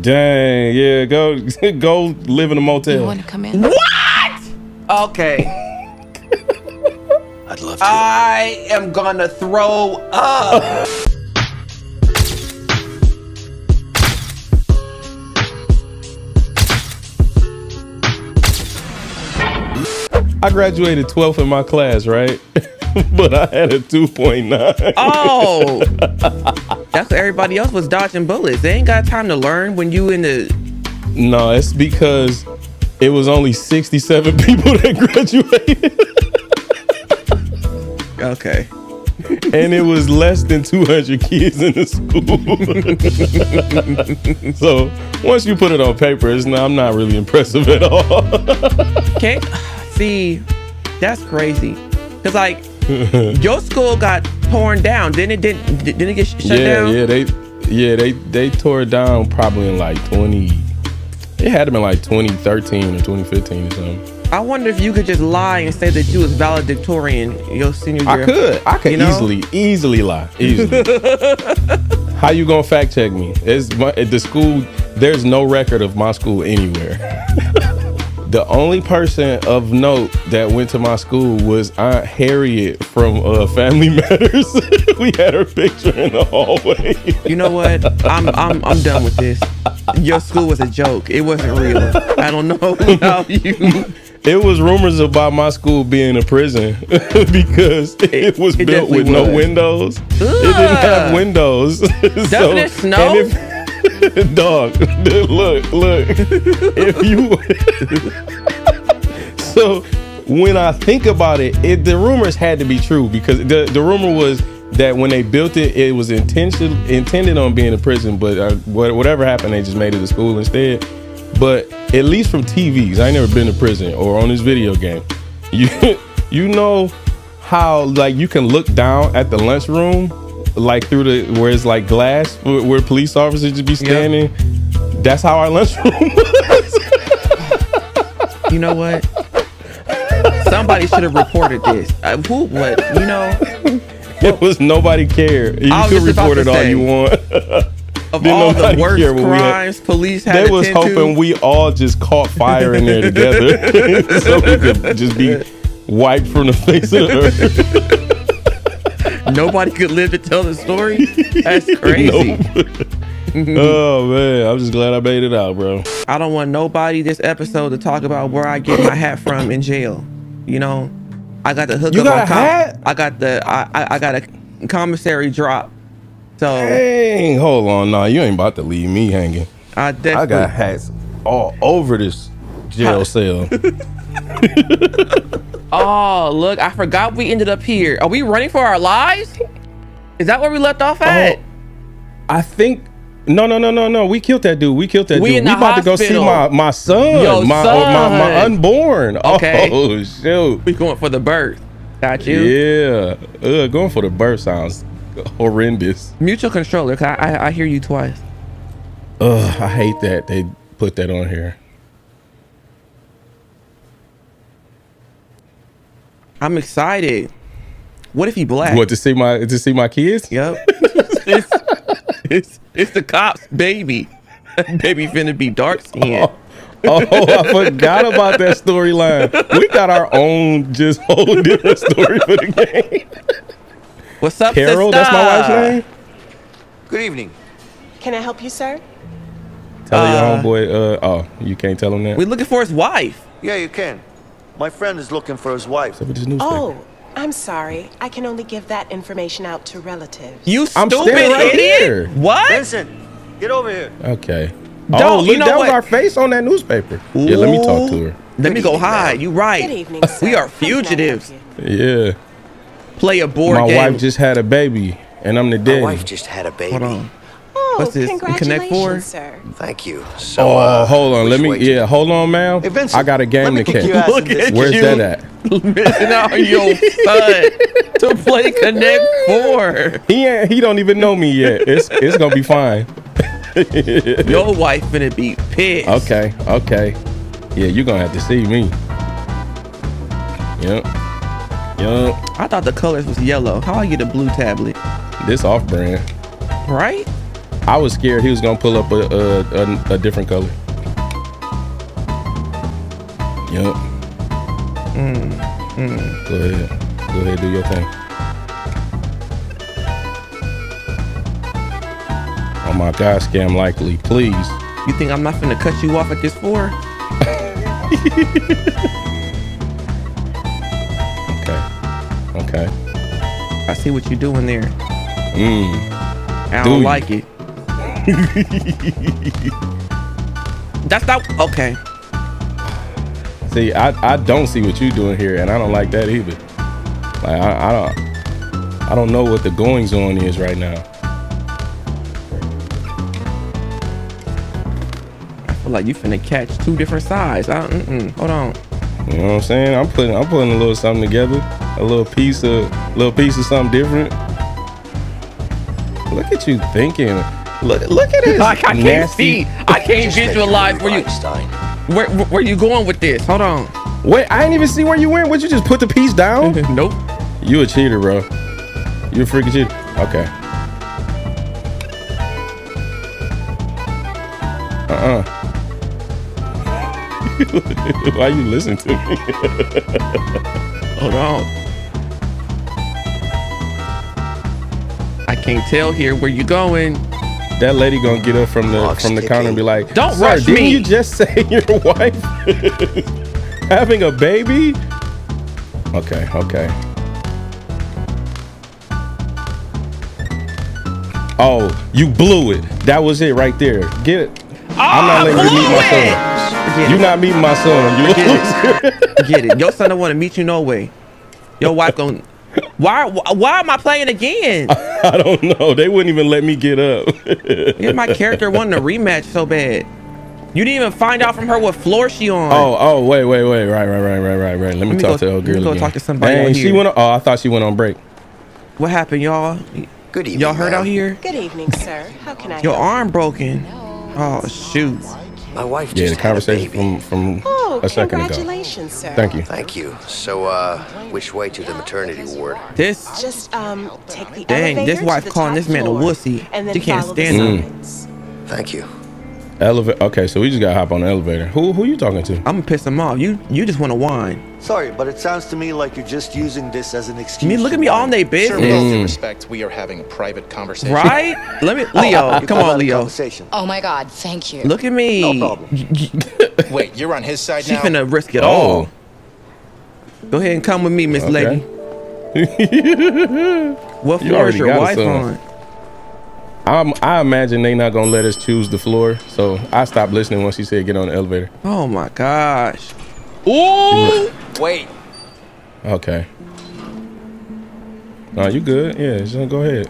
Dang, yeah, go go live in a motel. You motel. want to come in? What? Okay. I'd love to. I am gonna throw up. I graduated 12th in my class, right? but I had a 2.9. Oh, that's what everybody else was dodging bullets. They ain't got time to learn when you in the. No, it's because it was only 67 people that graduated. Okay. and it was less than 200 kids in the school. so once you put it on paper, it's not, I'm not really impressive at all. Okay. See, that's crazy. Cause like your school got torn down. Didn't it? Didn't didn't it get shut yeah, down? yeah, they, yeah, they they tore it down probably in like 20. It had to been like 2013 or 2015 or something. I wonder if you could just lie and say that you was valedictorian your senior year. I could, I could You know? easily, easily lie, easily. How you gonna fact check me? It's my, the school. There's no record of my school anywhere. the only person of note that went to my school was Aunt Harriet from uh, Family Matters. we had her picture in the hallway. You know what? I'm I'm I'm done with this. Your school was a joke. It wasn't real. I don't know how you. It was rumors about my school being a prison because it, was it built with no was. windows. It didn't have windows. Doesn't it snow? dog, look, look. If you so when I think about it, it, the rumors had to be true because the the rumor was that when they built it, it was intention intended on being a prison, but uh, whatever happened, they just made it a school instead. But at least from TVs, I ain't never been to prison or on this video game. You you know how like you can look down at the lunchroom, like through the where it's like glass, where, where police officers just be standing. That's how our lunchroom was. You know what? Somebody should have reported this. Uh, who? What? You know? It was nobody cared. You could report it all say, you want. Of Didn't all the worst we had. crimes police had They to was hoping to, we all just caught fire in there together, so we could just be wiped from the face of the earth. Nobody could live to tell the story. That's crazy. oh man, I'm just glad I made it out, bro. I don't want nobody this episode to talk about where I get my hat from in jail. You know, I got the hook You up got on a com- hat? I got the I, I I got a commissary drop. So Dang, hold on, nah, you ain't about to leave me hanging. I I got hats all over this jail cell. Oh, look, I forgot we ended up here. Are we running for our lives? Is that where we left off at? Oh, I think. No, no, no, no, no. We killed that dude. We killed that We dude. we about to go see my my son, Yo, my, oh, my my unborn. Okay. Oh shoot. We going for the birth. Got you. Yeah. Ugh, going for the birth sounds horrendous. Mutual controller. 'cause I, I I hear you twice. Ugh, I hate that they put that on here. I'm excited. What if he black? What to see my to see my kids? Yep. it's, it's it's the cops, baby. baby finna be dark skinned. Oh, I forgot about that storyline. We got our own just whole different story for the game. What's up, Carol, sister? that's my wife's name. Good evening. Can I help you, sir? Tell Uh, your homeboy. Uh, oh, you can't tell him that. We're looking for his wife. Yeah, you can. My friend is looking for his wife. With this newspaper. Oh, I'm sorry. I can only give that information out to relatives. You I'm stupid right idiot. here. What? Vincent, get over here. Okay. Don't- oh, you look, know that what? was our face on that newspaper. Yeah, let me talk to her. Let me go hide. You right. Good evening, sir. We are How can I help fugitives. Yeah. Play a board My game. wife just had a baby, and I'm the My wife just had a baby. Hold on. Oh, What's this? Connect Four? sir. Thank you. So, Oh, uh, hold on. Let me. way to- Yeah, hold on, ma'am. Hey, Vincent, I got a game to catch. Look at Where's you. that at? missing out on your son to play Connect Four. He ain't. He don't even know me yet. It's it's gonna be fine. Your wife finna be pissed. Okay. Okay. Yeah, you're gonna have to see me. Yep. Yep. I thought the colors was yellow. How I get a blue tablet? This off brand. Right? I was scared he was gonna pull up a a, a, a different color. Yep. Go ahead. Go ahead, do your thing. Oh my God, scam likely. Please. You think I'm not gonna cut you off at this four? Okay. Okay. I see what you're doing there. Mm. I Do don't you? like it. That's not okay. See, I, I don't see what you're doing here, and I don't like that either. Like I, I don't I don't know what the goings on is right now. I feel like you finna catch two different sides. I, mm-mm. Hold on. You know what I'm saying? I'm putting I'm putting a little something together, a little piece of little piece of something different. Look at you thinking. Look look at this. I, I can't nasty- see. I can't visualize where you Einstein. where where you going with this. Hold on. Wait, I didn't even see where you went. Would you just put the piece down? nope. you a cheater, bro. You a freaking cheater. Okay. Uh-uh. Why you listen to me? Hold on. I can't tell here where you going. That lady gonna get up from the Clock's from the counter and be like, Don't "Sir, rush didn't me." you just say your wife having a baby?" Okay, okay. Oh, you blew it. That was it right there. Get it. Ah, I'm not letting you meet my son. Forget You're it. not meeting my son. You Forget Get it. Your son don't want to meet you no way. Your wife gon' Why? Why am I playing again? I don't know. They wouldn't even let me get up. Here's my character wanted a rematch so bad. You didn't even find out from her what floor she on. oh, oh, wait, wait, wait. Right, right, right, right, right, right. Let me, me talk go- to old girl. let me go again. talk to somebody Dang, she went. On, oh, I thought she went on break. What happened, y'all? Good evening. Y'all hurt out here? Good evening, sir. How can I Your help? arm broken. Oh shoot. My wife Yeah, just the had a conversation baby. from from Oh, a second ago. congratulations, sir. Thank you. Thank you. So, uh, which way to the maternity ward? This Just um, take the Dang, this to wife calling this man a floor, wussy. And then She can't stand him. signs. Thank you. Elevator. Okay, so we just gotta hop on the elevator. Who who you talking to? I'm gonna piss him off. You you just want to whine. Sorry, but it sounds to me like you're just using this as an I excuse. mean, look at me all whine. day Sir, business. with all due Mm. respect, we are having a private conversation. Right? Let me, Leo. You Come on, Leo. Conversation. Oh my God, thank you. Look at me. No problem. Wait, you're on his side She now? finna risk it Oh. all. Go ahead and come with me, Miss Okay. Lady. What You floor is your wife son. on? I'm, I imagine they not gonna let us choose the floor, so I stopped listening once she said get on the elevator. Oh my gosh. Ooh. Wait. Okay. No, you good? Yeah, just go ahead.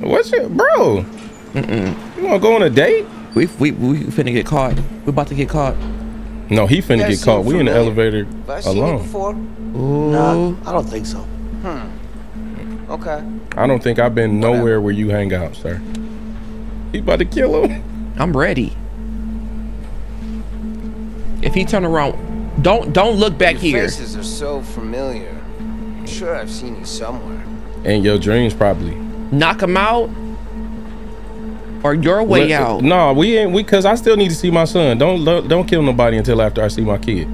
What's it, bro? Mm-mm. You wanna go on a date? We we we finna get caught. We about to get caught. No, he finna Yeah, get caught. We in the familiar. elevator Have I seen you alone. before? Ooh. No, I don't think so. Hmm. Okay. I don't think I've been nowhere where you hang out, sir. He about to kill him. I'm ready. If he turn around, don't don't look back Your here. faces are so familiar. I'm sure I've seen you somewhere. And your dreams probably. Knock him out, or your way Let- out. No, we ain't. We cause I still need to see my son. Don't don't don't kill nobody until after I see my kid.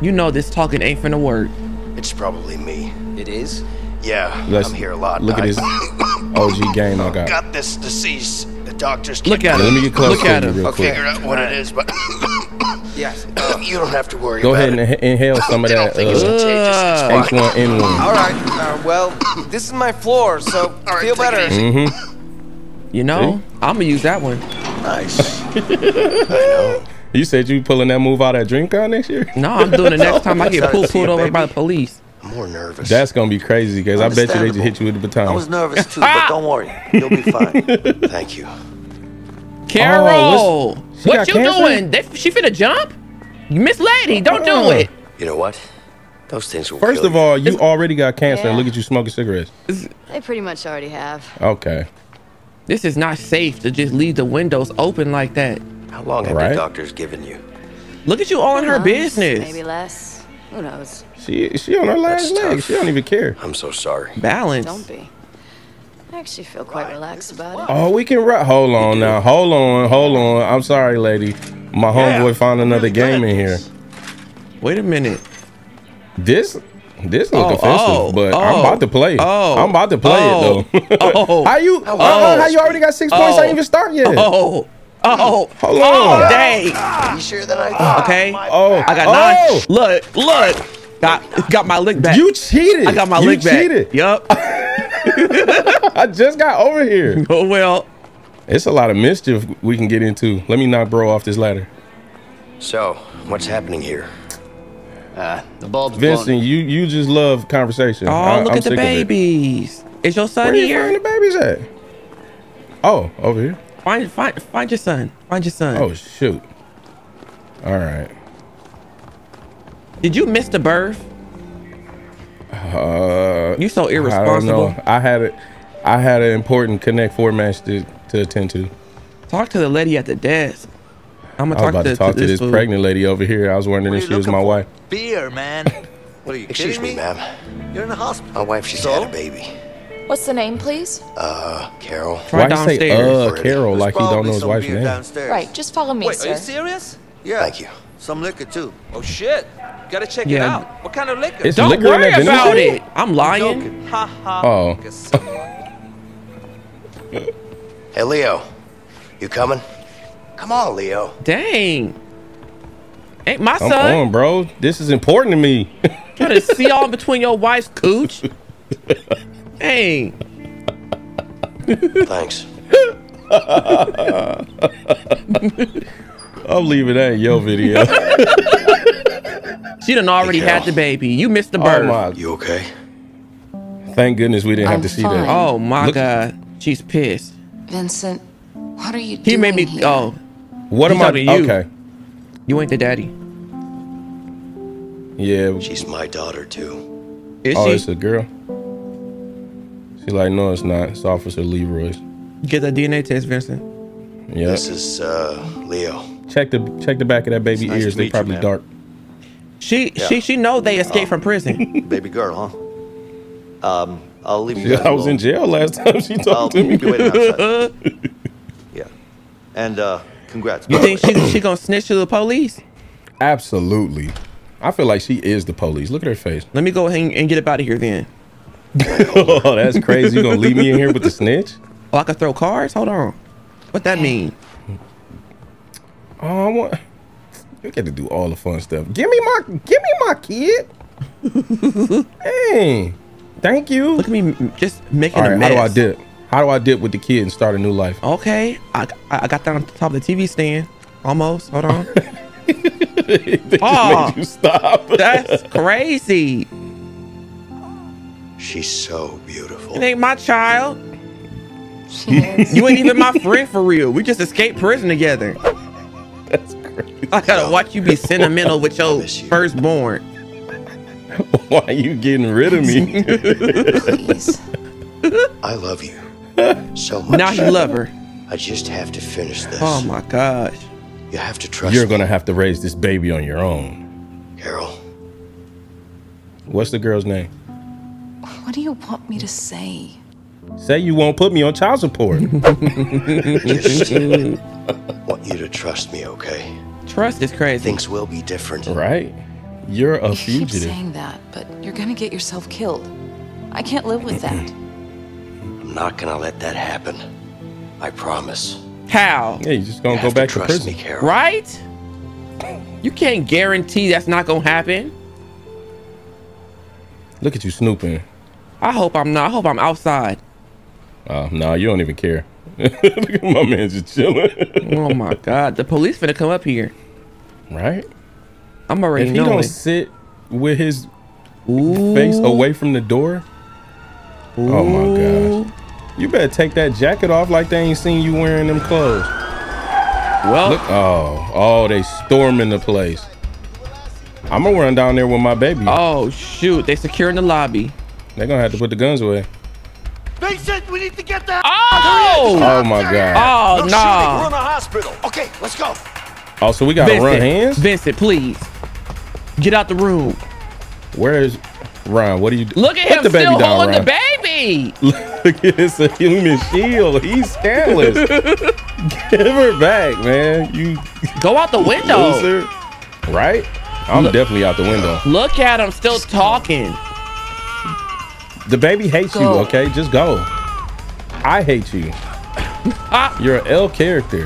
You know this talking ain't finna work. It's probably me. It is? Yeah, Let's- I'm here a lot. Look at I this OG game I got. got this disease. The doctors Look can't at Let him. me get close Look to at you him. real Okay. quick. figure out what it is, but Yes. you don't have to worry Go about ahead and it. inhale some of They don't that think it's uh, contagious. H1N1. All right. Uh, well, this is my floor, so All right, feel better. Mm-hmm. You know, I'm gonna use that one. Nice. I know. You said you were pulling that move out at DreamCon next year? No, I'm doing it next time I get pulled, pulled over by the police. I'm more nervous. That's gonna be crazy because I bet you they just hit you with the baton. I was nervous too, but don't worry. You'll be fine. Thank you. Carol, oh, she what you cancer? doing? They, she finna jump? You Miss Lady, don't do Uh-uh. it. You know what? Those things will First kill of all, you already got cancer and Yeah. look at you smoking cigarettes. They pretty much already have. Okay. This is not safe to just leave the windows open like that. How long have Right. the doctors given you? Look at you all in her business. Maybe less. Who knows? She she on her last leg. She don't even care. I'm so sorry. Balance. Don't be. I actually feel quite relaxed about it. Oh, we can rap. Hold on now. Hold on. Hold on. I'm sorry, lady. My homeboy found another game in here. Wait a minute. This this look Oh, offensive, oh, but I'm oh, about to play. oh, I'm about to play oh, it though. oh, oh. how you? oh, how you already got six oh. points? I oh, ain't even start yet. Oh, oh, Hold oh, on. dang. Easier than I thought. Okay. Oh, I got oh, nine. Look, look. Got got my lick back. You cheated. I got my you lick back. cheated. Yup. I just got over here. oh well. It's a lot of mischief we can get into. Let me knock bro off this ladder. So, what's happening here? Uh, the bulb's Vincent, blown. you you just love conversation. Oh, I- look I'm at the sick of it. babies. Is your son here? Where you find the babies at? Oh, over here. Find find find your son. Find your son. Oh shoot. All right. Did you miss the birth? Uh, You so irresponsible. I don't know. I had a, I had an important Connect Four match to, to attend to. Talk to the lady at the desk. I'm gonna was about to talk to this fool. pregnant lady over here. I was wondering if she was my wife. Beer, man. What are you Excuse kidding me, me? ma'am. You're in the hospital. My wife, she's So? had a baby. What's the name, please? Uh, Carol. Try Why you say downstairs. uh Carol There's like he don't know his wife's name? Downstairs. Right, just follow me, Wait, sir. are you serious? Yeah. Thank you. Some liquor too. Oh shit! Gotta check it Yeah. out. What kind of liquor? It's Don't liquor in worry that vending about machine? it. I'm lying. Ha ha. Oh. Hey, Leo. You coming? Come on, Leo. Dang. Ain't my son. Come son on, bro. This is important to me. trying to see all between your wife's cooch? Dang. Thanks. I'm leaving that in your video. She done already Hey, had the baby. You missed the oh birth. my! You okay? Thank goodness we didn't have I'm to see fine. that. Oh my Look- God. She's pissed. Vincent, what are you doing He made me. here? Oh, What He's am I? talking to you. Okay. you ain't the daddy. Yeah. She's my daughter, too. Is Oh, she? it's a girl. She like, no, it's not. It's Officer Leroy's. Get that DNA test, Vincent. Yeah. This is, uh, Leo. Check the check the back of that baby nice ears. They meet you, probably man. dark. She she she know they escaped from prison. Baby girl, huh? Um, I'll leave you. Yeah, I was in jail last time she I'll talked to me. be waiting outside. yeah. And uh, congrats. You think way. she she gonna snitch to the police? Absolutely. I feel like she is the police. Look at her face. Let me go ahead and get up out of here then. oh, that's crazy. You gonna leave me in here with the snitch? Oh, I can throw cards. Hold on. What that mean? Oh, I want. You get to do all the fun stuff. Give me my, give me my kid. hey, thank you. Look at me just making All a mess. how do I dip? How do I dip with the kid and start a new life? Okay, I, I I got that on top of the TV stand. Almost. Hold on. They just Oh. made ah, you stop. That's crazy. She's so beautiful. It ain't my child. You ain't even my friend for real. We just escaped prison together. That's crazy. I gotta watch you be sentimental with your you. firstborn. Why are you getting rid of me? Please. I love you so much. Now you love her. I just have to finish this. Oh my gosh. You have to trust You're me, gonna have to raise this baby on your own. Carol. What's the girl's name? What do you want me to say? Say you won't put me on child support. Just want you to trust me, okay? Trust is crazy. Things will be different. right? You're a You keep saying that, but you're gonna get yourself killed. I can't live with that. I'm not gonna let that happen. I promise. How? Yeah, you just gonna go back to to prison. me, Carol. Right? You can't guarantee that's not gonna happen. Look at you snooping. I hope I'm not. I hope I'm outside. Oh no, you don't even care. Look at my man just chilling. Oh my god. The police finna come up here. right? I'm already If he knowing. don't sit with his Ooh. face away from the door, oh my gosh. You better take that jacket off like they ain't seen you wearing them clothes. Well, Look, oh, oh, they storming the place. I'm gonna run down there with my baby. oh shoot, they securing the lobby. They're gonna have to put the guns away. Vincent, Oh! Oh my god. Oh no nah. We're in the hospital. Okay, let's go. Oh, so we gotta Vincent, run hands? Vincent, please. Get out the room. Where is Ron? What are you do? Look at Put him the baby still down, holding Ron. the baby. Look at this a human shield. He's scandalous. Give her back, man. You Go out the window. loser. Right? I'm definitely out the window. Look at him still talking. The baby hates you, okay? Just go. I hate you. You're an L character.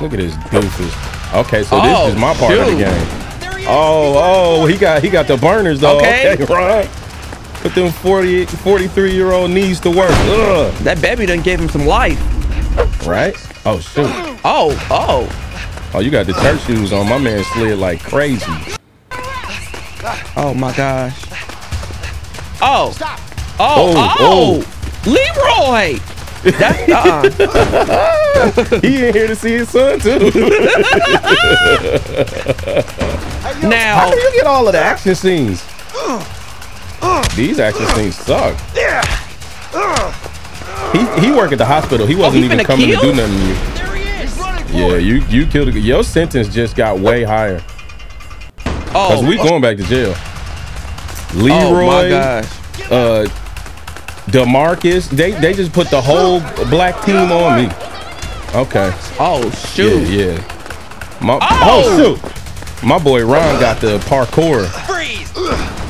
Look at this doofus. Okay, so Oh, this is oh, my part of the game. Oh, oh, he got he got the burners though. Okay. Okay, Ron. Put them 40, 43 year old knees to work. Ugh. That baby done gave him some life. Right? Oh shoot. Oh, oh. Oh, you got the church shoes on. My man slid like crazy. Oh my gosh. Oh. Oh, oh, Oh, oh. Leroy. That, uh-uh. He in here to see his son too. How Now, how do you get all of the action scenes? Uh, uh, These action uh. scenes suck. Yeah. He he work at the hospital. He wasn't Oh, he even finna coming to do nothing to you. Yeah, you you killed a, your sentence just got way higher. Oh, Cause oh, we going back to jail. Leroy. oh my gosh. uh, Demarcus, they they just put the whole black team on me. Okay. Oh, shoot. yeah. My, Oh! oh shoot. My boy Ron got the parkour. Freeze.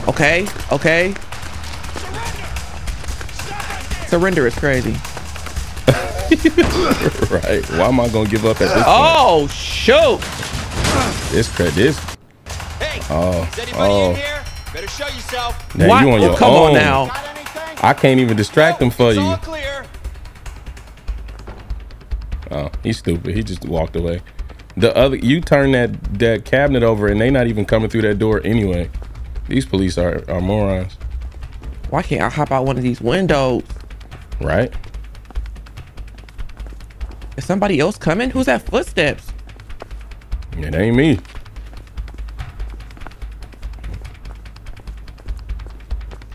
Okay, okay. Surrender is crazy. right. Why am I gonna give up at this point? Oh, shoot. This cra- this. Oh, Is anybody oh. here? Better show yourself. Now What? you on Well, your come own. on now. I can't even distract him for you. clear. Oh, he's stupid. He just walked away. The other, you turn that that cabinet over, and they not even coming through that door anyway. These police are are morons, Why can't I hop out one of these windows? right? Is somebody else coming? Who's that footsteps? It ain't me.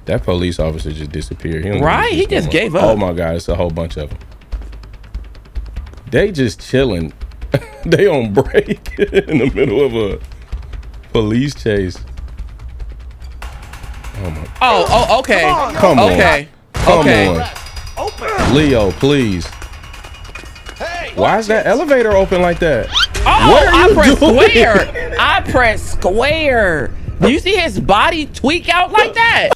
That police officer just disappeared. He Right, he just going gave up. Oh my god, it's a whole bunch of them. They just chilling. they on break in the middle of a police chase. Oh my! Oh, oh, okay. Come on! Okay. Come okay. on, Leo, please. Hey, Why is that elevator open like that? Oh, What are I press doing? square. I press square. Do you see his body tweak out like that?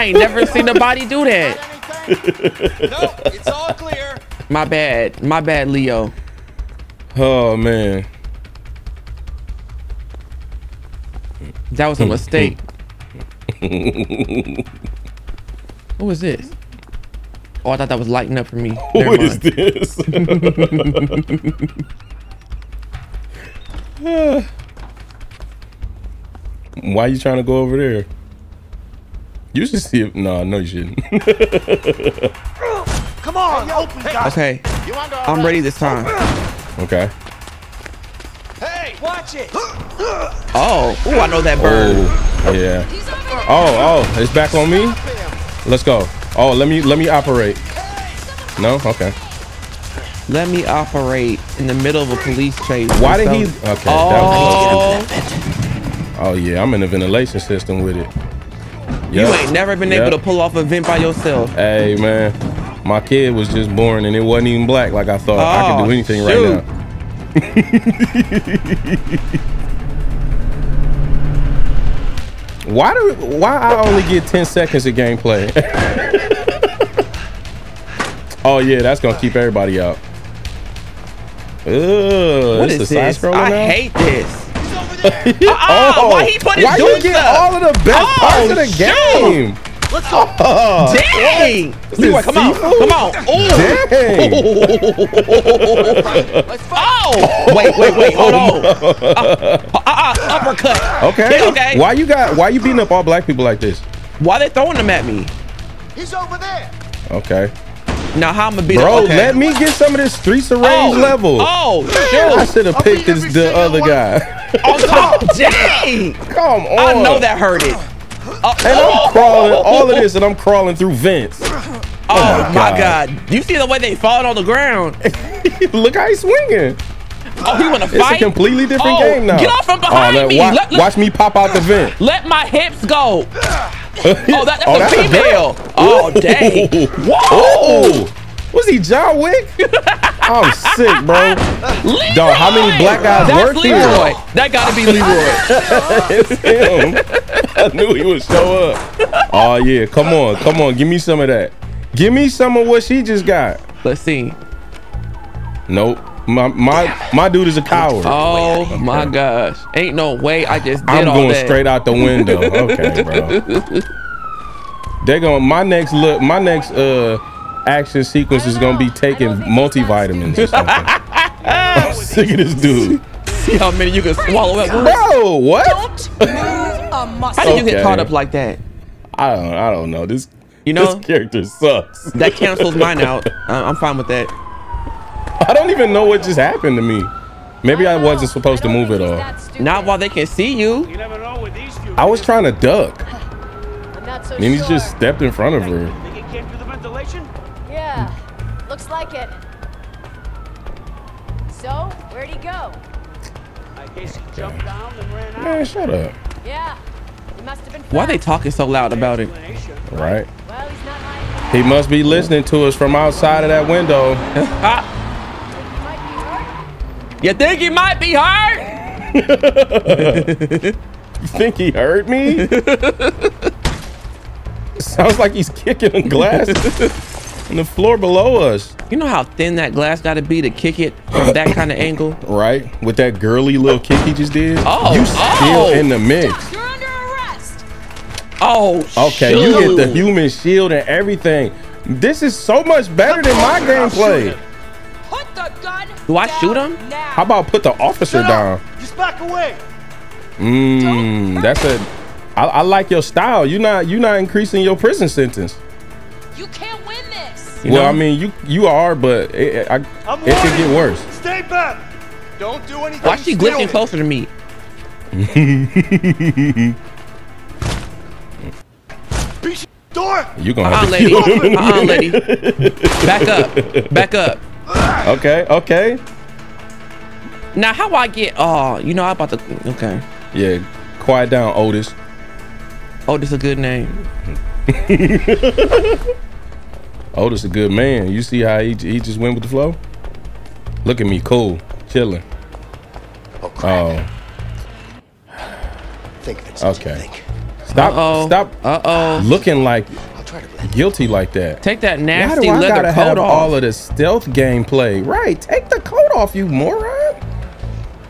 I ain't never seen a body do that. No, it's all clear. My bad. My bad, Leo. Oh man. That was a mistake. what was this? Oh, I thought that was lighting up for me. Never What is mind. this? Why are you trying to go over there? You should see it. No, no, you shouldn't. Come on, open guys. Okay, I'm ready this time. okay. Hey, watch it. Oh, ooh, I know that oh, bird. Oh, yeah. Oh, oh, it's back on me. Let's go. Oh, let me let me operate. No, okay. Let me operate in the middle of a police chase. Why did he? So- Okay. That was, Oh, oh yeah, I'm in the ventilation system with it. You ain't never been able to pull off a vent by yourself. Hey man, my kid was just born and it wasn't even black like I thought. I Oh, could do oh, anything shoot. right now. why do why I only get 10 seconds of gameplay? oh yeah, that's gonna keep everybody out. Ugh, What is this? I now? hate this. Oh, why he put his why you dudes get up? all of the best Oh, parts of the shoot. game? Let's go. Oh, Dang! Leroy, come on, come on. Ooh. Dang. Oh! Wait, wait, wait, hold on. Uh, uh, uh, uppercut. Okay. Yeah, okay. Why you got? Why you beating up all black people like this? Why they throwing them at me? He's over there. Okay. Now how I'm gonna beat Bro, them? Okay. let me get some of this Streets of Rage oh, level. Oh, I should have I'll picked this the other one. guy. On top. Dang! Come on. I know that hurt it. Uh, And I'm crawling all of this, and I'm crawling through vents. Oh, my my God. God. You see the way they fall on the ground? Look how he's swinging. Oh, he want to fight? It's a completely different Oh, game now. Get off from Oh, behind let- me. wa- Let- let- watch me pop out the vent. Let my hips go. Oh, that, oh, that's Oh, a that's female. oh, dang. Whoa. Oh, was he John Wick? I'm sick, bro. Dog, how many black guys That's work here? Leroy. That gotta be Leroy. it's him. I knew he would show up. Oh yeah, come on, come on, give me some of that. Give me some of what she just got. Let's see. Nope. My my my dude is a coward. Oh my gosh. Ain't no way I just did I'm all going that. straight out the window. Okay, bro. They're going my next look, my next uh action sequence is gonna be taking multivitamins or something. I'm sick of this dude. See how many you can swallow up. once. Bro, what? How did you get caught up like that? I don't I don't know. This You know, this character sucks. that cancels mine out. I'm fine with that. I don't even know what just happened to me. Maybe I wasn't supposed to move at all. Not while they can see you. You never know with these few. I was trying to duck. I'm not so And he sure. just stepped in front of her. Think it came through the ventilation? Yeah, looks like it. So, where'd he go? I guess he jumped down and ran out. Man, shut up. Yeah, he must have been. Why they talking so loud about it? Right? Well, he's not. He must be listening to us from outside of that window. you think he might be hurt? You think he hurt me? Sounds like he's kicking a glass on the floor below us. You know how thin that glass got to be to kick it from that kind of angle? Right? With that girly little kick he just did. Oh, you oh. still oh. in the mix. You're under arrest. Oh, Okay, you get the human shield and everything. This is so much better than my gameplay. Put the gun. Do I shoot him? How about put the officer down? Just back away. Mmm, that's a. I, I like your style. You're not you not increasing your prison sentence. You can't win this. You well, know? I mean you you are, but it, it, I, it could get worse. Stay back. Don't do anything. Why is she glitching closer to me? Door. You gonna Uh-uh, have to lady. kill him. Uh-uh, lady. Back up. Back up. Okay, okay. Now, how I get? Oh, you know, I about to. Okay. Yeah, quiet down, Otis. Oh, this a good name. Otis a good man. You see how he he just went with the flow? Look at me, cool, chilling. Oh, crap. Oh, Think, Vincent. Okay. Think. stop, Uh-oh. stop Uh-oh. looking like I'll try to blend. guilty like that. Take that Why nasty do I leather gotta coat have off. all of this stealth gameplay? Right, take the coat off, you moron.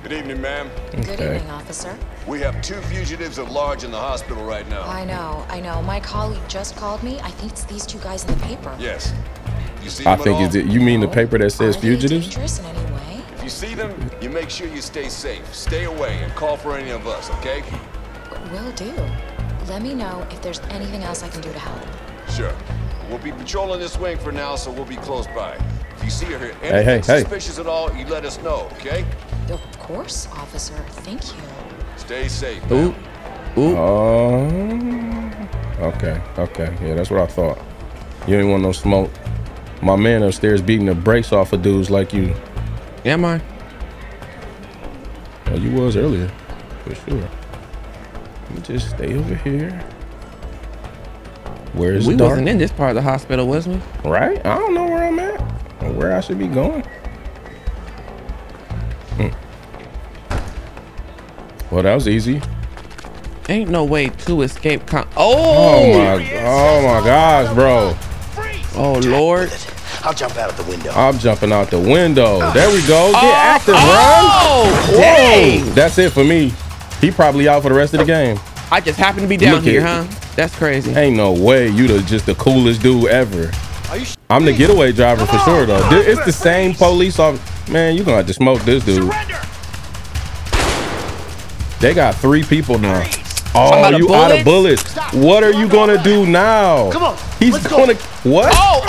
Good evening, ma'am. Good evening, officer. We have two fugitives at large in the hospital right now. I know, I know. My colleague just called me. I think it's these two guys in the paper. Yes. You see I think at is it. You mean the paper that says Are fugitives? dangerous in any way? If you see them, you make sure you stay safe. Stay away and call for any of us, okay? Will do. Let me know if there's anything else I can do to help. Sure. We'll be patrolling this wing for now, so we'll be close by. If you see or hear hey, anything hey. suspicious at all, you let us know, okay? Of course, officer. Thank you. Stay safe. Ooh. Ooh. Oh, okay, okay. Yeah, that's what I thought. You ain't want no smoke. My man upstairs beating the brakes off of dudes like you. Am I? Well, you was earlier, for sure. You just stay over here. Where's we the dark? wasn't in this part of the hospital, was we? Right? I don't know where I'm at or where I should be going. Hmm. Well, that was easy. Ain't no way to escape. Con- Oh oh, my, oh my gosh, bro! oh Lord. I'll jump out of the window. I'm jumping out the window. There we go. Get Oh, active, oh, run! dang. That's it for me. He probably out for the rest of the game. I just happened to be down Look here, huh? That's crazy. Ain't no way you the just the coolest dude ever. Are you I'm the getaway driver for Come sure though. come It's the same police officer. Man, you gonna have to smoke this dude. Surrender. They got three people now. Oh, out of you out of bullets. Stop. What are you gonna do now? Come on, He's let's go. gonna what? Oh,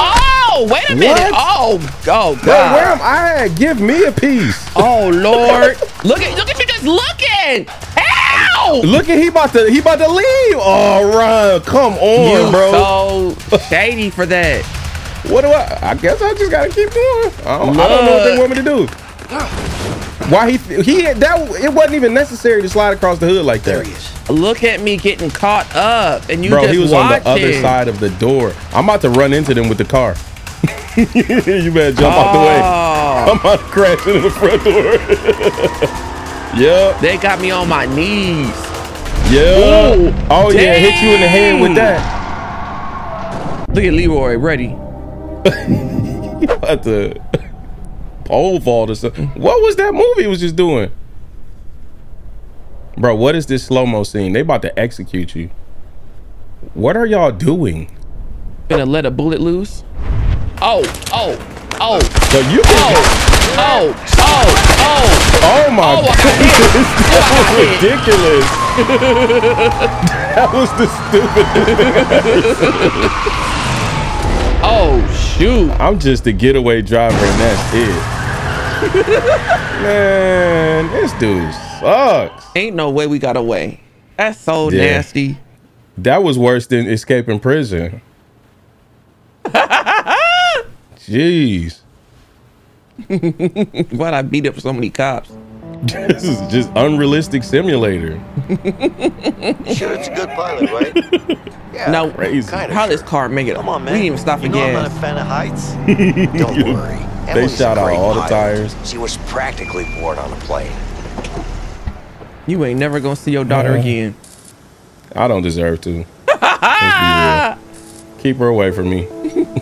oh, wait a minute. What? Oh, oh, Bro, where am I at? Give me a piece. Oh, Lord. look at, look at you just looking. Ow! Look at he about to he about to leave. Oh, All right! Come on, You bro. so shady for that. What do I? I guess I just gotta keep going. I don't, I don't know what they want me to do. Why he he that it wasn't even necessary to slide across the hood like that. There he is. Look at me getting caught up, and you Bro, just he was watching. on the other side of the door. I'm about to run into them with the car. you better jump out the way. Oh, I'm about to crash into the front door. yep, they got me on my knees. yeah. Ooh, oh yeah, hit you in the head with that. Look at Leroy, ready. About the pole vault or something. What was that movie was just doing? Bro, what is this slow mo scene? They about to execute you. What are y'all doing? Gonna let a bullet loose. Oh, oh, oh, So you can. oh, oh, oh, oh. Oh my Oh, I goodness, that Oh, was ridiculous. that was the stupidest. thing Oh shoot! I'm just a getaway driver, and that's it. Man, this dude sucks. Ain't no way we got away. That's so Yeah. nasty. That was worse than escaping prison. Jeez, Why'd I beat up so many cops? this is just unrealistic simulator. Sure, it's a good pilot, right? Yeah. no, Crazy. How this car make it? Come on, man. We didn't even stop for you know I'm not a fan of heights. Don't worry. They Emily's shot out great all the tires. She was practically born on a plane. You ain't never gonna see your daughter Yeah. again. I don't deserve to. Let's be real. Keep her away from me.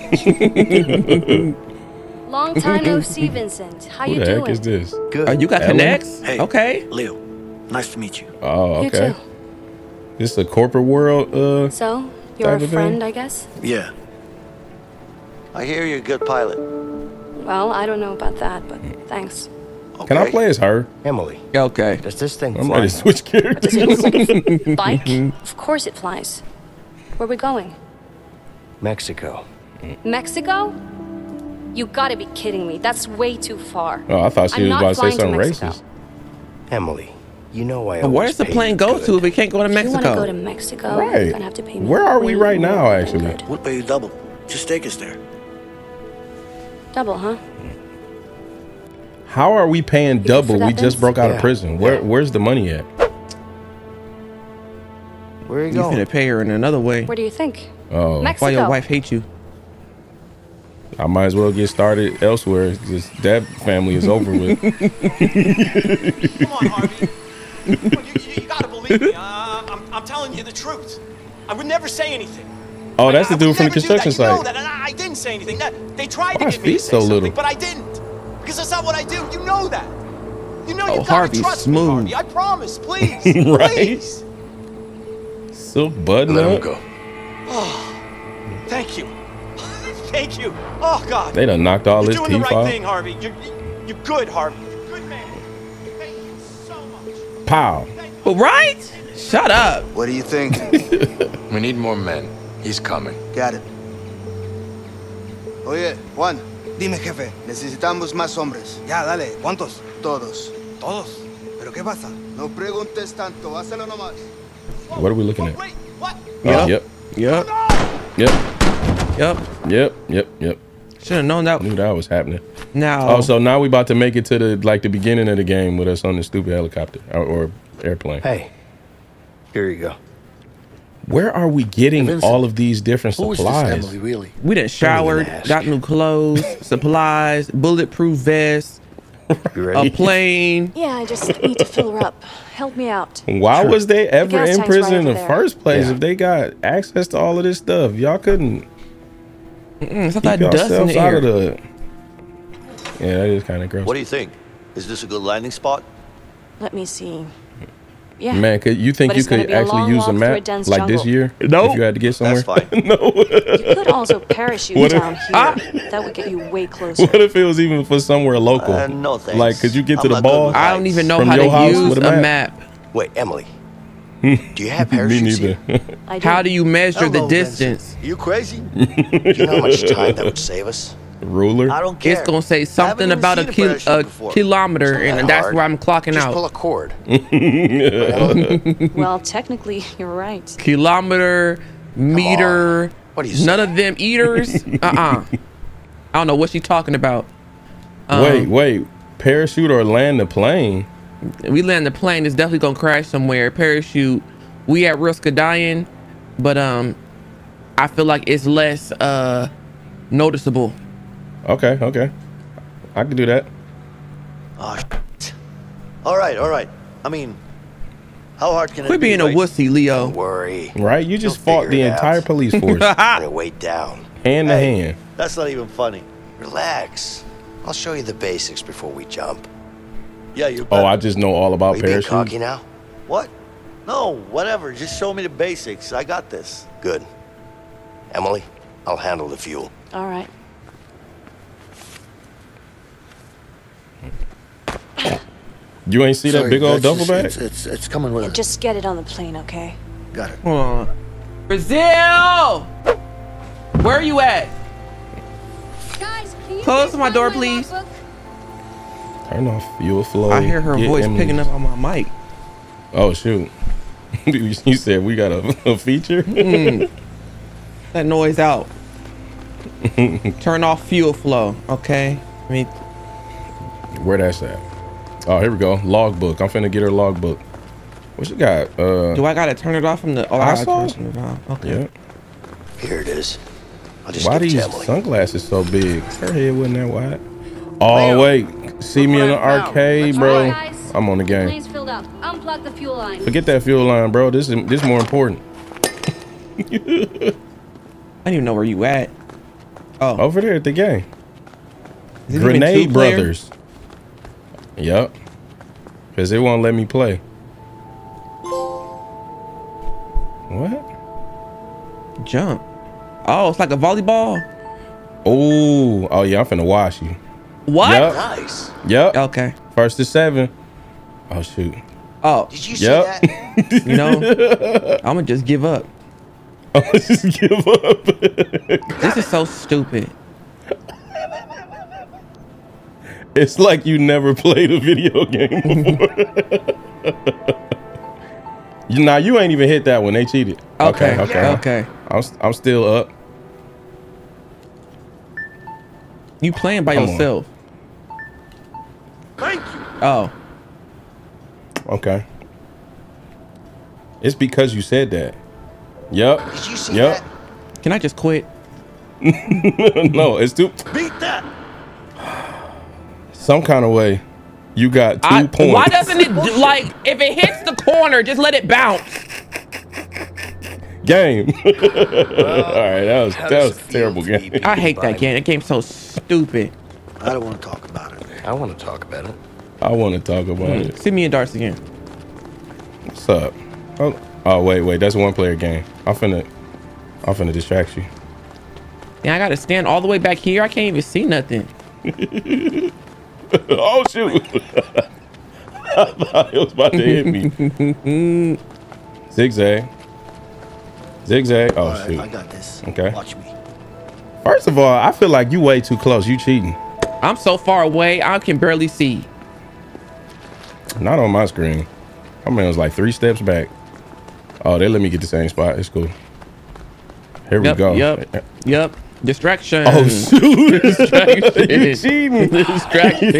Long time no see, Vincent. How Who you the doing? heck is this? Good. Oh, you got Ellen? connects? Hey. Okay. Leo, nice to meet you. Oh, You okay. too. This is a corporate world. Uh, So, you're a friend, thing? I guess? Yeah. I hear you're a good pilot. Well, I don't know about that, but thanks. can I Okay. play as her? Emily, Okay. does this thing I'm fly? ready to switch characters. Does it look like a bike? Of course it flies. Where are we going? Mexico. Mexico? You gotta be kidding me. That's way too far. Oh, I thought she I'm was about to say flying to something racist. Emily, you know I But always Where's the plane go good. to if we can't go to If you wanna Mexico? go to Mexico, Right. you're gonna have to pay me. Where are we right now, actually? good. We'll pay you double. Just take us there. Double, huh? How are we paying good double? We just Vince? broke out of prison. Where Yeah. Where's the money at? Where are you You gonna pay her in another way. Where do you think? Oh, Mexico. Why your wife hates you? I might as well get started elsewhere. Just that family is over with. Come on, Harvey. Come on, you, you, you gotta believe me. Uh, I'm, I'm telling you the truth. I would never say anything. Oh, that's the I dude would from the never do construction that. You know site. that, and I, I didn't say anything. That they tried Why to get me to feet say so something, little? but I didn't. Because that's not what I do. You know that. You know Oh, you gotta Harvey's trust smooth. me, Harvey. I promise, please, Right? please. Silk button Let him up. go. Thank you. Thank you. Oh God. They done knocked all You're his doing the teeth right off. thing, Harvey. You're, you're good, Harvey. You're a good man. Thank you so much. Pow. Well, right? Shut up. What do you think? We need more men. He's coming. Got it. Oye, Juan. Dime, jefe. Necesitamos más hombres. Ya, dale. ¿Cuántos? Todos. ¿Todos? ¿Pero qué pasa? No preguntes tanto. Hazlo nomás. What are we looking at? Wait, what? Oh, Yep. yep. Yep. Yep. Yep. Yep. Yep. Yep. Should have known that. Knew that was happening. Now. Oh, so now we about to make it to the like the beginning of the game with us on the stupid helicopter or, or airplane. Hey, here you go. Where are we getting Vincent, all of these different Who is this supplies? Emily, really? we done showered, ask. got new clothes, supplies, bulletproof vests, a plane. Yeah, I just need to fill her up. Help me out. Why was they ever gas in prison right in the there. first place Yeah. if they got access to all of this stuff? Y'all couldn't Mm, it's not keep that dust in yourselves the out of air. the. Yeah, that is kind of gross. What do you think? Is this a good landing spot? Let me see. Yeah. Man, could you think But you could actually use walk a through a map dense like this jungle. year? Nope. If you had to get somewhere. That's fine. no. You could also parachute if- down here. Ah. That would get you way closer. what if it was even for somewhere local? Uh, no thanks. Like, could you get to I'm the ball? I don't even know how to house use with a a map. Wait, Emily. do you have parachutes Me neither. here? How do you measure the Hello, Vincent. distance? You crazy? do you know how much time that would save us? Ruler. I don't care. It's gonna say something about a, seen kil- a kilometer, that and that's hard. where I'm clocking Just out. pull a cord. Well, technically, you're right. Kilometer, meter. What do you None say? of them eaters. Uh uh I don't know what she's talking about. Um, wait, wait. parachute or land the plane. We land the plane, it's definitely gonna crash somewhere. Parachute, we at risk of dying, but um, I feel like it's less uh noticeable. Okay, okay. I can do that. Oh, shit. all right, all right. I mean, how hard can it Quit be? being a right? wussy, Leo. Don't worry. Right? You just You'll fought the it out. entire police force. Bring it way down. hand to hand. That's not even funny. Relax. I'll show you the basics before we jump. Yeah, you. Oh, I just know all Are about you being cocky now? What? No, whatever. Just show me the basics. I got this. Good. Emily, I'll handle the fuel. All right. You ain't see that big old that's duffel bag? It's, it's, it's coming with us. Just get it on the plane, okay? Got it. Hold on. Brazil! Where are you at? Guys, can you Close my door, please. Turn off fuel flow. I hear her get voice Emily. picking up on my mic. Oh shoot! you said we got a, a feature. Mm. That noise out. Turn off fuel flow, okay? I mean, Where that's at? Oh, here we go. Logbook. I'm finna get her logbook. What you got? Uh, do I gotta turn it off from the? Oh, I gotta turn it off. Okay. yeah. Here it is. I'll just Why give it these sunglasses so big? Her head wasn't that wide. Oh wait, see me in the arcade, bro. I'm on the the game. plane's filled up. Unplug the fuel line. Forget that fuel line, bro. This is this is more important. I don't even know where you at. Oh, Over there at the game. is it even Grenade? Brothers. Yep. Cause they won't let me play. What? Jump. Oh, it's like a volleyball. Oh, oh yeah, I'm finna wash you. What? Yep. Nice. Yep. Okay. First to seven. Oh shoot. Oh, Did you see Yep. that? you know, I'm gonna just give up. I'm gonna just give up. This is so stupid. it's like you never played a video game before. You- nah, you ain't even hit that one. They cheated. Okay. Okay. Okay. Okay. I'm s- I'm still up. You playing by Come on. Yourself. Thank you. Oh. Okay. It's because you said that. Yep. Did you see Yep. Can I just quit? no, it's too? Beat that. some kind of way. You got two I, points. why doesn't it like if it hits the corner, just let it bounce? game? All right, that was that was a terrible game. I hate that game. That game's so stupid. I don't want to talk about it. I want to talk about it. I want to talk about hmm. it. See me and Darcy again. What's up? Oh, oh wait, wait. That's a one player game. I'm finna, I'm finna distract you. Yeah, I gotta stand all the way back here. I can't even see nothing. oh shoot! I thought it was about to hit me. Zigzag. Zigzag. Oh All right, shoot. I got this. Okay. Watch me. First of all, I feel like you way too close. You cheating. I'm so far away, I can barely see. Not on my screen. My man was like three steps back. Oh, they let me get the same spot. It's cool. Here we go. yep. Yep. Distraction. Oh shoot! Distraction. you cheating. Distraction.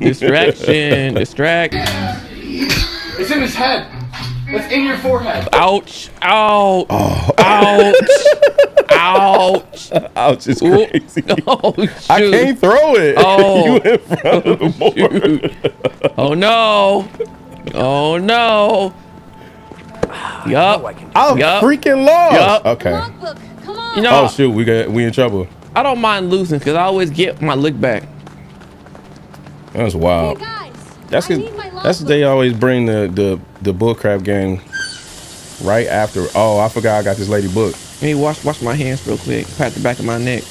Distraction. Distract. It's in his head. It's in your forehead. Ouch. Ouch. Oh. Ouch. Ouch. Ouch is Ooh. crazy. Oh, shoot. I can't throw it. Oh. you in front of the board. Oh no. Oh no. Yup. I'm Yup. freaking lost. Yup. Okay. Come on. You know, Oh shoot, we got we in trouble. I don't mind losing because I always get my lick back. That's was Hey wild. Guys, That's I 'cause- need my that's logbook. they always bring the the the bullcrap game right after. Oh, I forgot I got this lady book. Let me wash wash my hands real quick. Pat the back of my neck.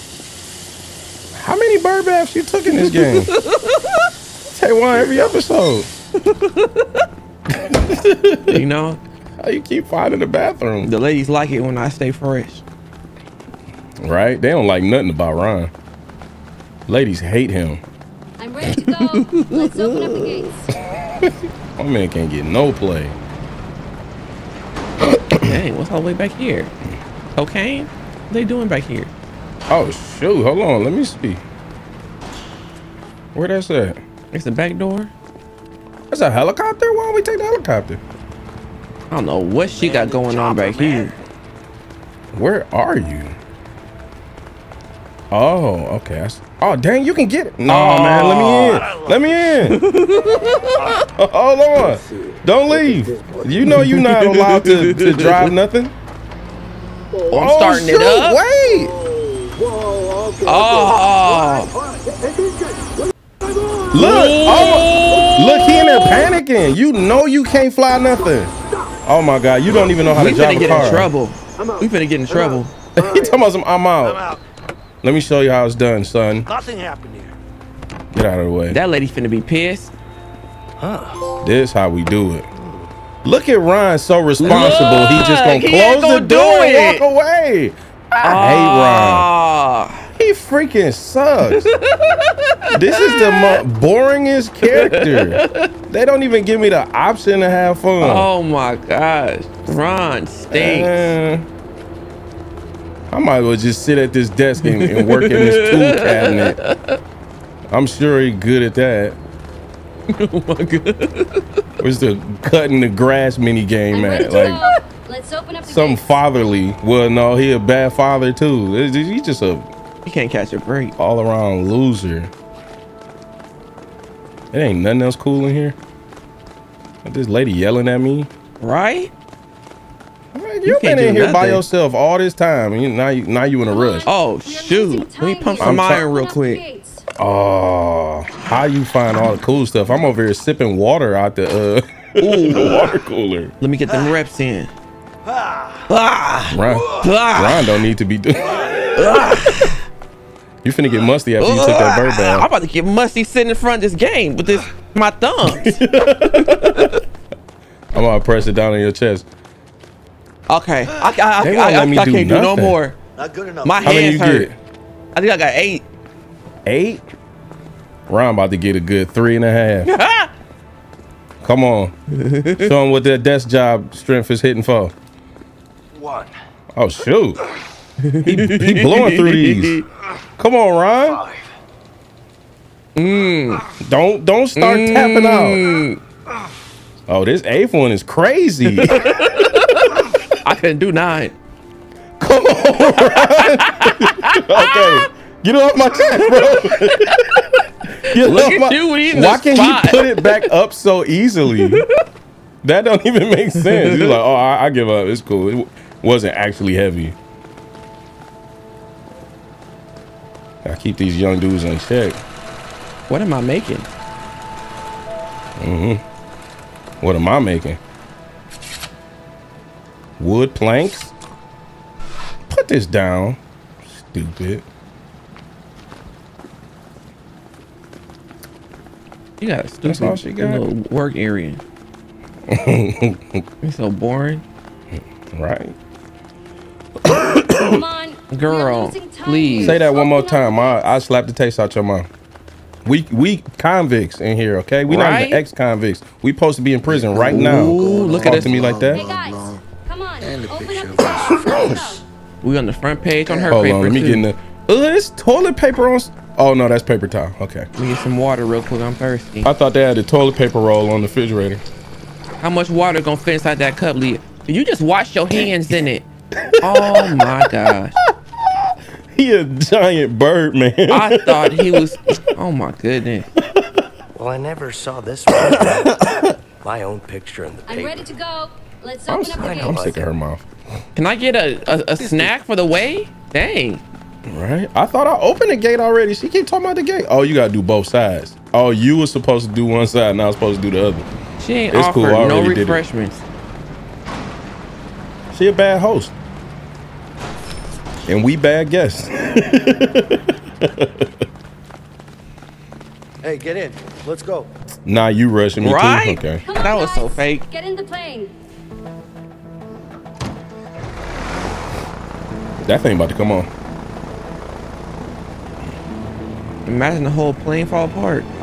How many bird baths you took in this game? Take one every episode. You know, How you keep finding the bathroom? the ladies like it when I stay fresh. Right? They don't like nothing about Ron. Ladies hate him. I'm ready to go. Let's open up the gates. My man can't get no play. Dang, what's all the way back here? Cocaine? What they doing back here? Oh shoot! Hold on, let me see. Where that's at? It's the back door. That's a helicopter. Why don't we take the helicopter? I don't know what she got going on back here. Where are you? Oh, okay. Oh, dang, you can get it. No, oh, man, let me in. Let me in. Oh, Hold on. Don't leave. You know you're not allowed to, to drive nothing. Oh, I'm oh, starting it up. Wait. Oh, Look. Oh, look, he in there panicking. You know you can't fly nothing. Oh, my God. You don't even know how we to drive a car. finna a get in trouble. We finna get in trouble. he talking about some, I'm out. Let me show you how it's done, son. Nothing happened here. Get out of the way. That lady finna be pissed. Huh. This is how we do it. Look at Ryan, so responsible. he just gonna Look, he close ain't the gonna do door and walk away. I hate Ryan. He freaking sucks. this is the mo- boringest character. They don't even give me the option to have fun. Oh my gosh, Ron stinks. Uh, I might as well just sit at this desk and, and work in this tool cabinet. I'm sure he's good at that. oh my god. Where's the cutting the grass mini game Ready at? Like go. Let's open up the something gates. fatherly. Well, no, he a bad father too. He's he's just a he can't catch a break. all around loser. It ain't nothing else cool in here. Like this lady yelling at me. Right? Like, you can't been in do here by yourself all this time. And you, now you now you in a rush. Oh shoot. Let me pump some iron real Open up the quick. gates. Oh, how you find all the cool stuff? I'm over here sipping water out the uh the water cooler. Let me get them reps in. Ah. Ryan, Ah. Ryan don't need to be doing. you finna get musty after you took that bird I'm bath. about to get musty sitting in front of this game with this my thumbs. I'm gonna press it down on your chest. Okay. I, I, I, They I, won't I, let me I do can't do no more. Not good enough. My How many hands you hurt. get? I think I got eight. Eight. Ryan about to get a good three and a half. Come on, show him what that desk job strength is hitting for. One. Oh shoot, he, he blowing through these. Come on, Ryan. Mm. Don't don't start tapping out. Oh, this eighth one is crazy. I couldn't do nine. Come on, okay, get off my chest, bro. Get Look off at my- you eating Why can't spot. he put it back up so easily? that don't even make sense. He's like, oh, I, I give up. It's cool. It w- wasn't actually heavy. I keep these young dudes in check. What am I making? Mm-hmm. What am I making? Wood planks? Put this down. Stupid. You got a That's all stupid she got? little work area. It's so boring. right. Come on. Girl, please. Say that one more time. I I slap the taste out your mouth. We we convicts in here, okay? We not even ex convicts. We supposed to be in prison right now. Ooh, look Talk at to me like Hey that. Gates. Let's. We on the front page on her Hold paper on, let me too. get in the. Oh, there's uh, toilet paper on. Oh no, that's paper towel. Okay. We me get some water real quick. I'm thirsty. I thought they had the toilet paper roll on the refrigerator. How much water gonna fit inside that cup, Leah? You just wash your hands in it. Oh my gosh. He a giant bird, man. I thought he was. Oh my goodness. Well, I never saw this one. My own picture in the paper. I'm ready to go. Let's I'm, up the I'm gates. sick of her mouth. Can I get a, a, a snack for the way? Dang. Right? I thought I opened the gate already. She keep talking about the gate. Oh, you gotta do both sides. Oh, you were supposed to do one side, and I was supposed to do the other. She ain't It's offered cool, I no already did it. refreshments. She a bad host. And we bad guests. Hey, get in. Let's go. nah, you rushing me Right? too? Okay. On, That was so fake. Get in the plane. That thing about to come on. Imagine the whole plane fall apart.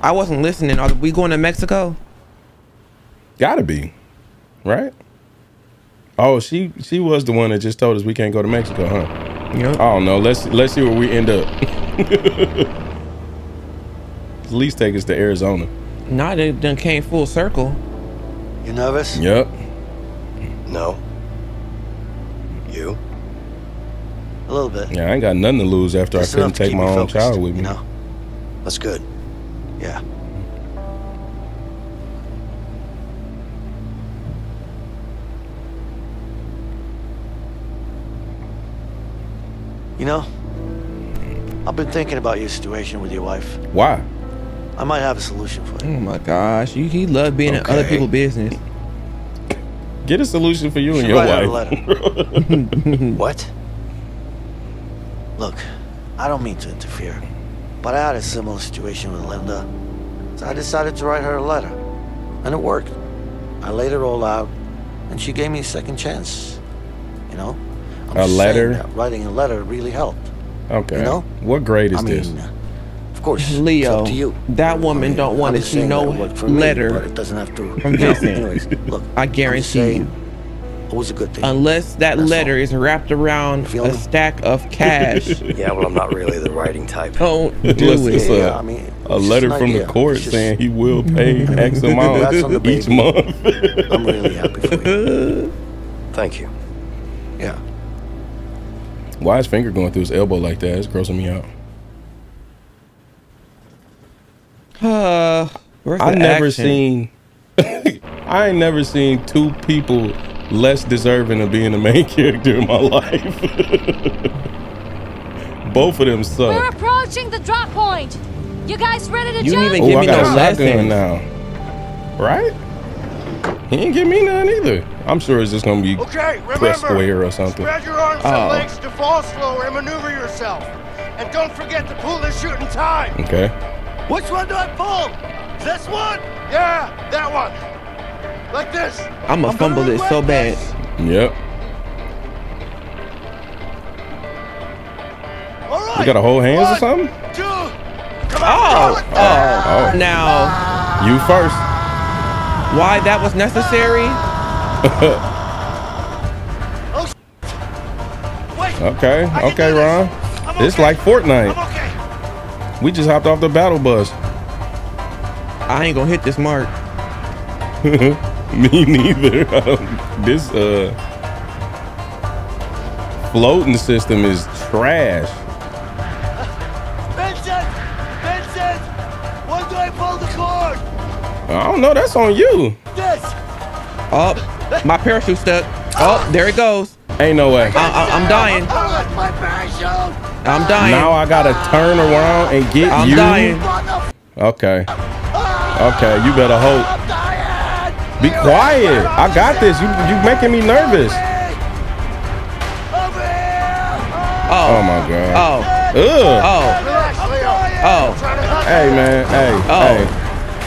I wasn't listening. Are we going to Mexico? Gotta be. Right? Oh, she she was the one that just told us we can't go to Mexico, huh? Yep. I don't know. Let's let's see where we end up. At least take us to Arizona. Nah, they done came full circle. You nervous? Yep. No. You? A little bit. Yeah, I ain't got nothing to lose after Just I couldn't take my own focused, child with me. You know? That's good. Yeah. You know, I've been thinking about your situation with your wife. Why? I might have a solution for you. Oh my gosh, you, he love being in other Okay. people's business. Get a solution for you and your write out wife. What? Look, I don't mean to interfere, but I had a similar situation with Linda. So I decided to write her a letter. And it worked. I laid it all out, and she gave me a second chance. You know? I'm A letter? writing a letter really helped. Okay. You know? What grade is I this? Mean, of course, Leo, to you. that woman don't want to see no that it worked for me, letter but it doesn't have to. from you know, Vincent. Anyways, look, I guarantee saying you. it was a good thing. Unless that That's letter all. is wrapped around a me? stack of cash. Yeah, well, I'm not really the writing type. Don't do Listen, it. it's Yeah, a, yeah, I mean, a letter an from the court just- saying he will pay X amount Congrats on the each month. I'm really happy for you. Thank you. Yeah. Why is finger going through his elbow like that? It's grossing me out. Uh, I the never action? seen. I ain't never seen two people less deserving of being the main character in my life. Both of them suck. We're suck. approaching the drop point. You guys ready to You jump? didn't even give I me no a shotgun now. Right? He didn't give me none either. I'm sure it's just gonna be Okay, press remember, square or something. spread your arms Oh. and legs to fall slower and maneuver yourself. And don't forget to pull the shooting time. Okay. Which one do I pull? This one? Yeah, that one. Like this. I'ma I'm fumble gonna this so bad. this. Yep. All right. You got to hold hands or something? Two. Come Oh, on. Oh, oh, Oh. now You first. why that was necessary? Oh, wait. Okay. Okay. Ron. I'm It's okay. like Fortnite. I'm okay. We just hopped off the battle bus. I ain't gonna hit this mark. Me neither. this uh floating system is trash. Vincent! Vincent! When do I pull the cord? I don't know. That's on you. This. Oh, my parachute stuck. Oh, there it goes. Ain't no way. I, I, I'm dying. I'm dying. Now I gotta turn around and get I'm you. dying. What the f- Okay. Okay. You better hope. Be quiet. I got this. You you making me nervous. Oh, Oh my god. oh, Ugh. oh, Relax, oh. Trying to help Hey man. Hey. Oh.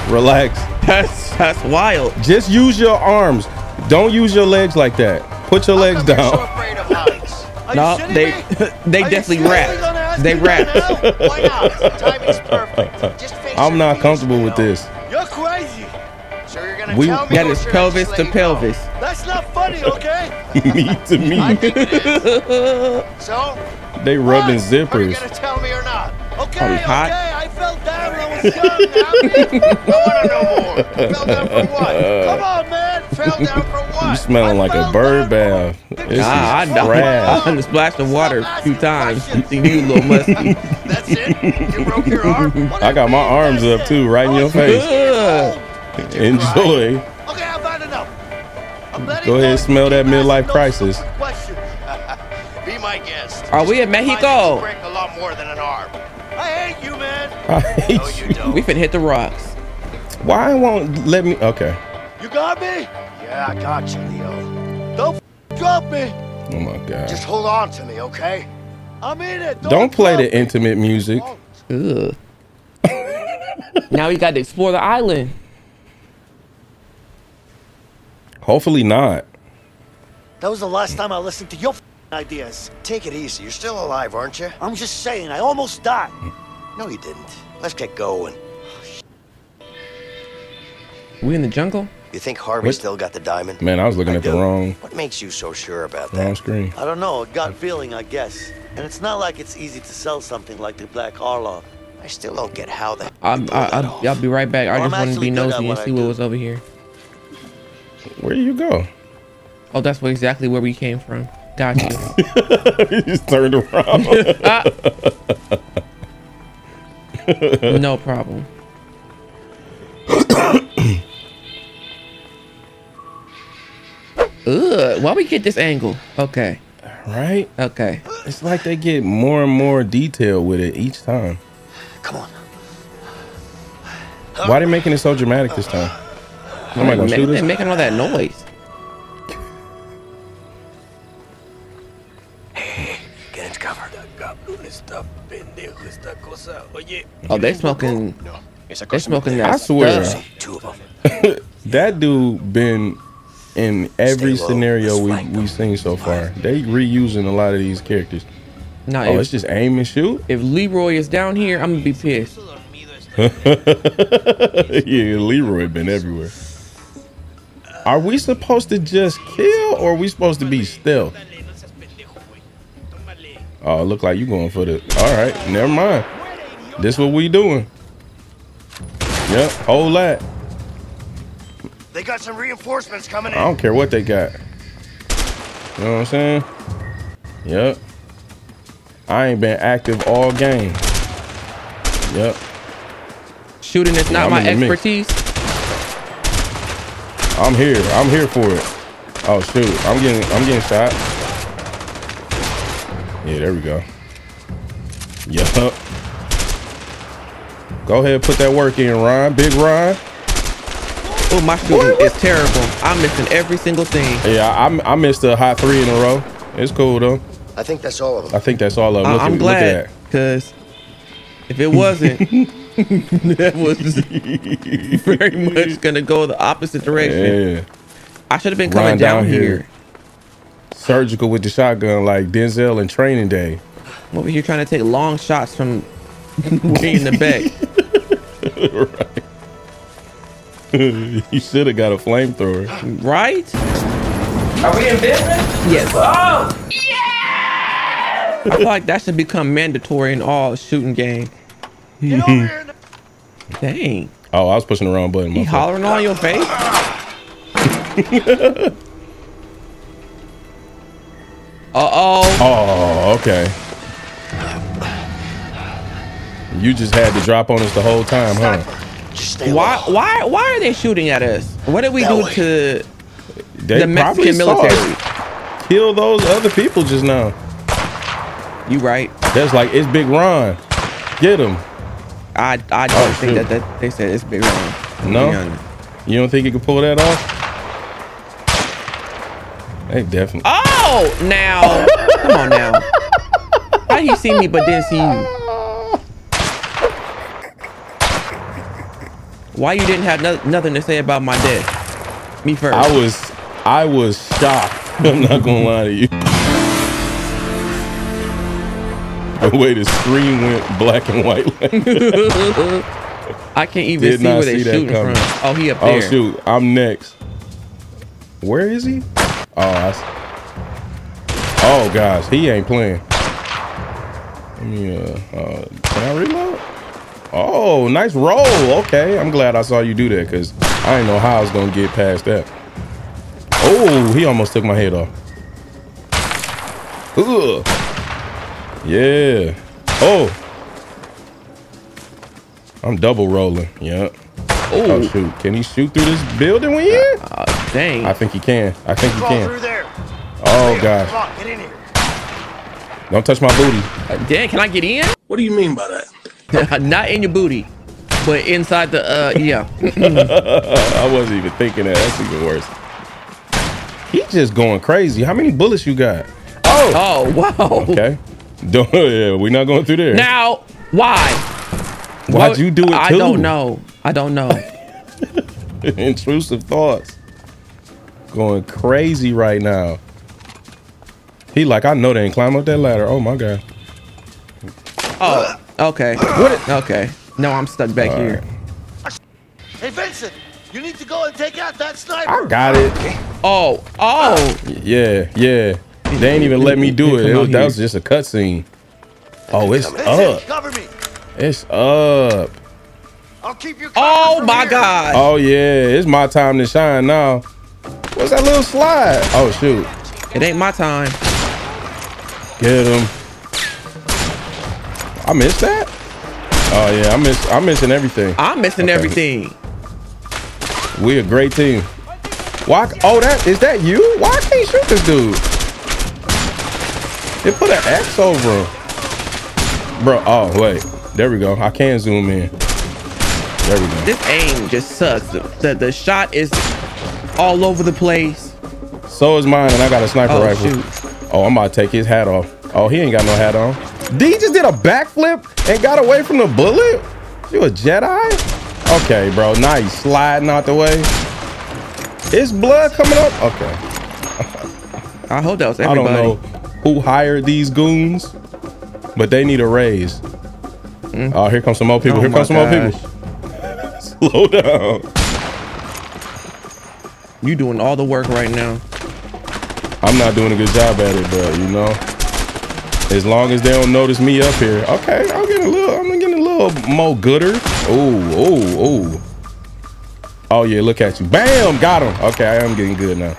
Hey. Relax. That's that's wild. Just use your arms. Don't use your legs like that. Put your legs You're down. No, you they me? they Are definitely seriously rap. They rap. right? Why not? The timing's perfect. Just face I'm your not fears, comfortable with this. You're crazy. So you're gonna We- tell me That or is should I pelvis to let you go? pelvis. That's not funny, okay? me to I me. think it is. So, They rubbing what? Are you zippers. gonna tell me or not? Okay, Are we okay. hot? I fell down when I was young. Happy? I wanna know more. Fell down for what? Come on, man. Fell down for what? You smelling I like a bird bath. This is Ah, I know. trash. I done splashed the water a few times. You think you a little musty. That's it? You broke your arm? What I got my arms up too, it? right in Oh, your face. Ugh. Did cry? Enjoy. Okay, I've had enough. I'm letting Go ahead and smell that midlife crisis. Be my guest. Are we in Mexico? break a lot more than an arm. I hate you, man. I hate No, you. you don't. We finna hit the rocks. Why won't let me? Okay. You got me? Yeah, I got you, Leo. Don't f- drop me. Oh my god. Just hold on to me, okay? I'm in it. Don't, Don't play the me. intimate music. Ugh. now we got to explore the island. Hopefully not. That was the last time I listened to your f- ideas. Take it easy. You're still alive, aren't you? I'm just saying, I almost died. Hmm. No, you didn't. Let's get going. We in the jungle? You think Harvey What? still got the diamond? Man, I was looking I at the wrong What makes you so sure about wrong that? screen. I don't know, a gut feeling, I guess. And it's not like it's easy to sell something like the Black Harlock. I still don't get how the I'm, I, I, y'all be right back. I Well, just I'm wanted to be nosy and see what was over here. Where you go? Oh, that's what, exactly where we came from. Got you. he just turned around. no problem. Ugh, why we get this angle? Okay, right? okay. It's like they get more and more detailed with it each time. Come on. Why are they making it so dramatic this time? Somebody gonna Ma- shoot they us? making all that noise. Get into cover. Oh, they smoking. They smoking that I swear. stuff. Two of them. that dude been in every scenario we Flank we seen so far. They reusing a lot of these characters. Nah, Oh, if, it's just aim and shoot. if Leroy is down here, I'm gonna be pissed. yeah, Leroy been everywhere. Are we supposed to just kill or are we supposed to be stealth? Oh, look like you going for the. All right, never mind. This what we doing. Yep, hold that. They got some reinforcements coming in. I don't care what they got. You know what I'm saying? Yep. I ain't been active all game. Yep. Shooting is Yeah, not I'm my in the mix. expertise. I'm here. I'm here for it. Oh shoot. I'm getting I'm getting shot. Yeah, there we go. Yep. Go ahead, put that work in, Ryan. Big Ryan. Oh, my shooting is terrible. I'm missing every single thing. Yeah, I, I missed a hot three in a row. It's cool though. I think that's all of them. I think that's all of them. I- Look, I'm at, look glad because if it wasn't, that was very much gonna go the opposite direction. Yeah. I should have been coming down, down here. here. Surgical with the shotgun like Denzel in training day. I'm over here trying to take long shots from way in the back. you should have got a flamethrower. Right? Are we in business? Yes. Oh! Yeah! I feel like that should become mandatory in all shooting game. Dang. Oh, I was pushing the wrong button. He hollering on your face? Uh-oh. Oh, okay. You just had to drop on us the whole time, huh? Why why why are they shooting at us? What did we do to They the Mexican military? Kill those other people just now. You right. That's like it's Big Ron. Get him. I I don't Oh, think shoot. that, that they said it's big wrong. to be No, you don't think you could pull that off? They definitely. Oh, now come on now. How he see me but didn't see you? Why you didn't have no, nothing to say about my death? Me first. I was, I was shocked. I'm not gonna lie to you. The way the screen went black and white. I can't even Did see where they see that shooting coming. from. Oh, he up there. Oh shoot, I'm next. Where is he? Oh, I oh gosh, he ain't playing. Let me uh, uh, can I reload? Oh, nice roll. Okay, I'm glad I saw you do that because I didn't know how I was gonna get past that. Oh, he almost took my head off. Ugh. Yeah. Oh. I'm double rolling. Yep. Oh shoot! Can he shoot through this building we in? Uh, dang. I think he can. I think he can. through there. Oh Come gosh! on, get in here. Don't touch my booty. Uh, dang, can I get in? What do you mean by that? Not in your booty, but inside the uh yeah. I wasn't even thinking that. That's even worse. He's just going crazy. How many bullets you got? Oh. Oh wow. Okay. Don't. Yeah, we're not going through there. Now why? Why'd What- you do it I don't know. I don't know. Intrusive thoughts. Going crazy right now. He like, I know they ain't climb up that ladder. Oh my god. Oh, okay. What? Okay. No, I'm stuck back All here. Hey, Vincent! You need to go and take out that sniper. I got it. Oh, oh. Yeah, yeah. They ain't even let me do it. it was, that was just a cutscene. Oh, it's up. Cover me. It's up. I'll keep you. Oh my God. Oh yeah, it's my time to shine now. What's that little slide? Oh shoot. It ain't my time. Get him. I missed that. Oh yeah, I miss. I'm missing everything. I'm missing Okay. everything. We a great team. Why? Oh, that is that you? Why I can't shoot this dude? They put an X over him, bro. Oh wait, there we go. I can zoom in. There we go. This aim just sucks. The, the, the shot is all over the place. So is mine, and I got a sniper Oh, rifle. shoot. Oh, I'm about to take his hat off. Oh, he ain't got no hat on. D just did a backflip and got away from the bullet. You a Jedi? Okay, bro. Nice sliding out the way. Is blood coming up? Okay. I hope that was everybody. I don't know who hired these goons, but they need a raise. Hmm. Oh, here comes some more people. Oh here comes some more people. Slow down. You doing all the work right now. I'm not doing a good job at it, but you know, as long as they don't notice me up here, okay, I'm getting a little, I'm getting a little more gooder. Oh, oh, oh. Oh yeah, look at you. Bam, got him. Okay, I am getting good now.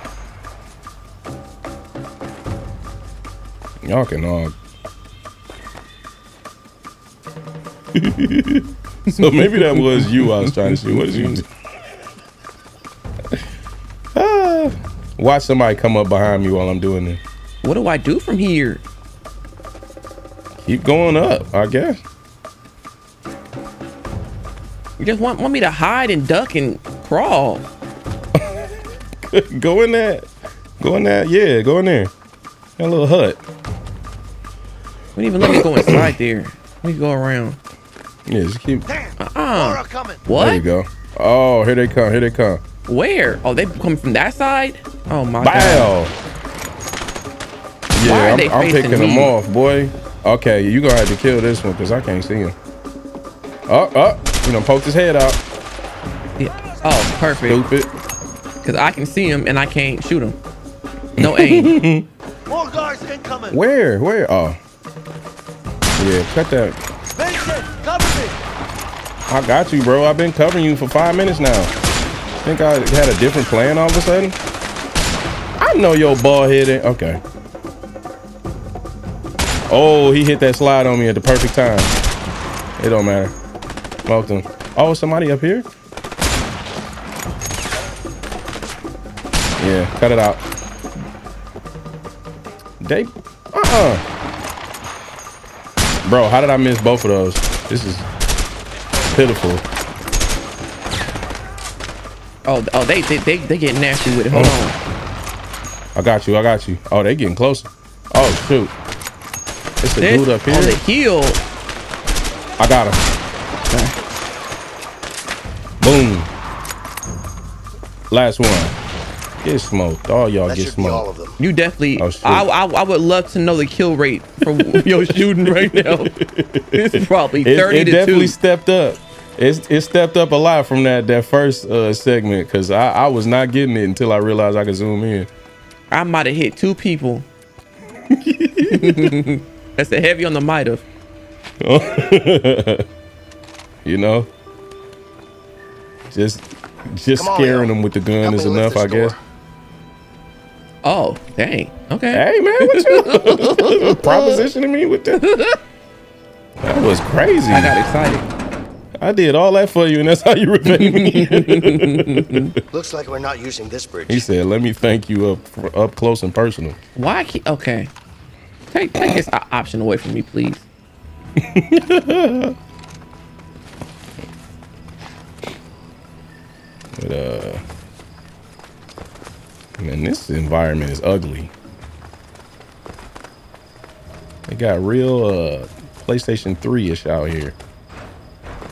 Y'all can all. so maybe that was you I was trying to shoot. What is you? Ah, watch somebody come up behind me while I'm doing this. What do I do from here? Keep going up, I guess. You just want, want me to hide and duck and crawl. go in that. Go in that. Yeah, go in there. That little hut. Wouldn't even let me go inside there. Let me go around. Yeah, just keep. Uh-uh. There you go. Oh, here they come. Here they come. Where? Oh, they coming from that side? Oh my Bow. god. Yeah, Why are I'm, they I'm facing picking them off, boy. Okay, you gonna have to kill this one because I can't see him. Oh, oh, you know, poked his head out. Yeah. Oh, perfect. Stupid. Because I can see him and I can't shoot him. No aim. More guards incoming. Where? Where? Oh. Yeah, cut that. Vincent, cover me. I got you, bro. I've been covering you for five minutes now. Think I had a different plan all of a sudden? I know your ball headed. Okay. Oh, he hit that slide on me at the perfect time. It don't matter. Welcome. Oh, somebody up here? Yeah, cut it out. They, uh-uh. Bro, how did I miss both of those? This is pitiful. oh, oh, they they they, they get nasty with it. Hold oh. on. I got you. I got you. Oh, they getting closer. Oh shoot! It's a This dude up here. on the heel. I got him. Boom. Last one. Get smoked. All y'all get should be all smoked. of them. You definitely. Oh. I, I I would love to know the kill rate from your shooting right now. It's probably It, thirty it to definitely two. stepped up. It's it stepped up a lot from that that first uh, segment because I, I was not getting it until I realized I could zoom in. I might have hit two people. That's a heavy on the might have. you know, just just on, scaring Leo. them with the gun Help is enough, I guess. door. Oh, dang. Okay. Hey man, what you propositioning me with that? That was crazy. I got excited. I did all that for you, and that's how you repay me. Looks like we're not using this bridge. he said, "Let me thank you up up close and personal." Why? Okay. Take take this option away from me, please. But uh, man, this environment is ugly. They got real uh PlayStation 3-ish out here.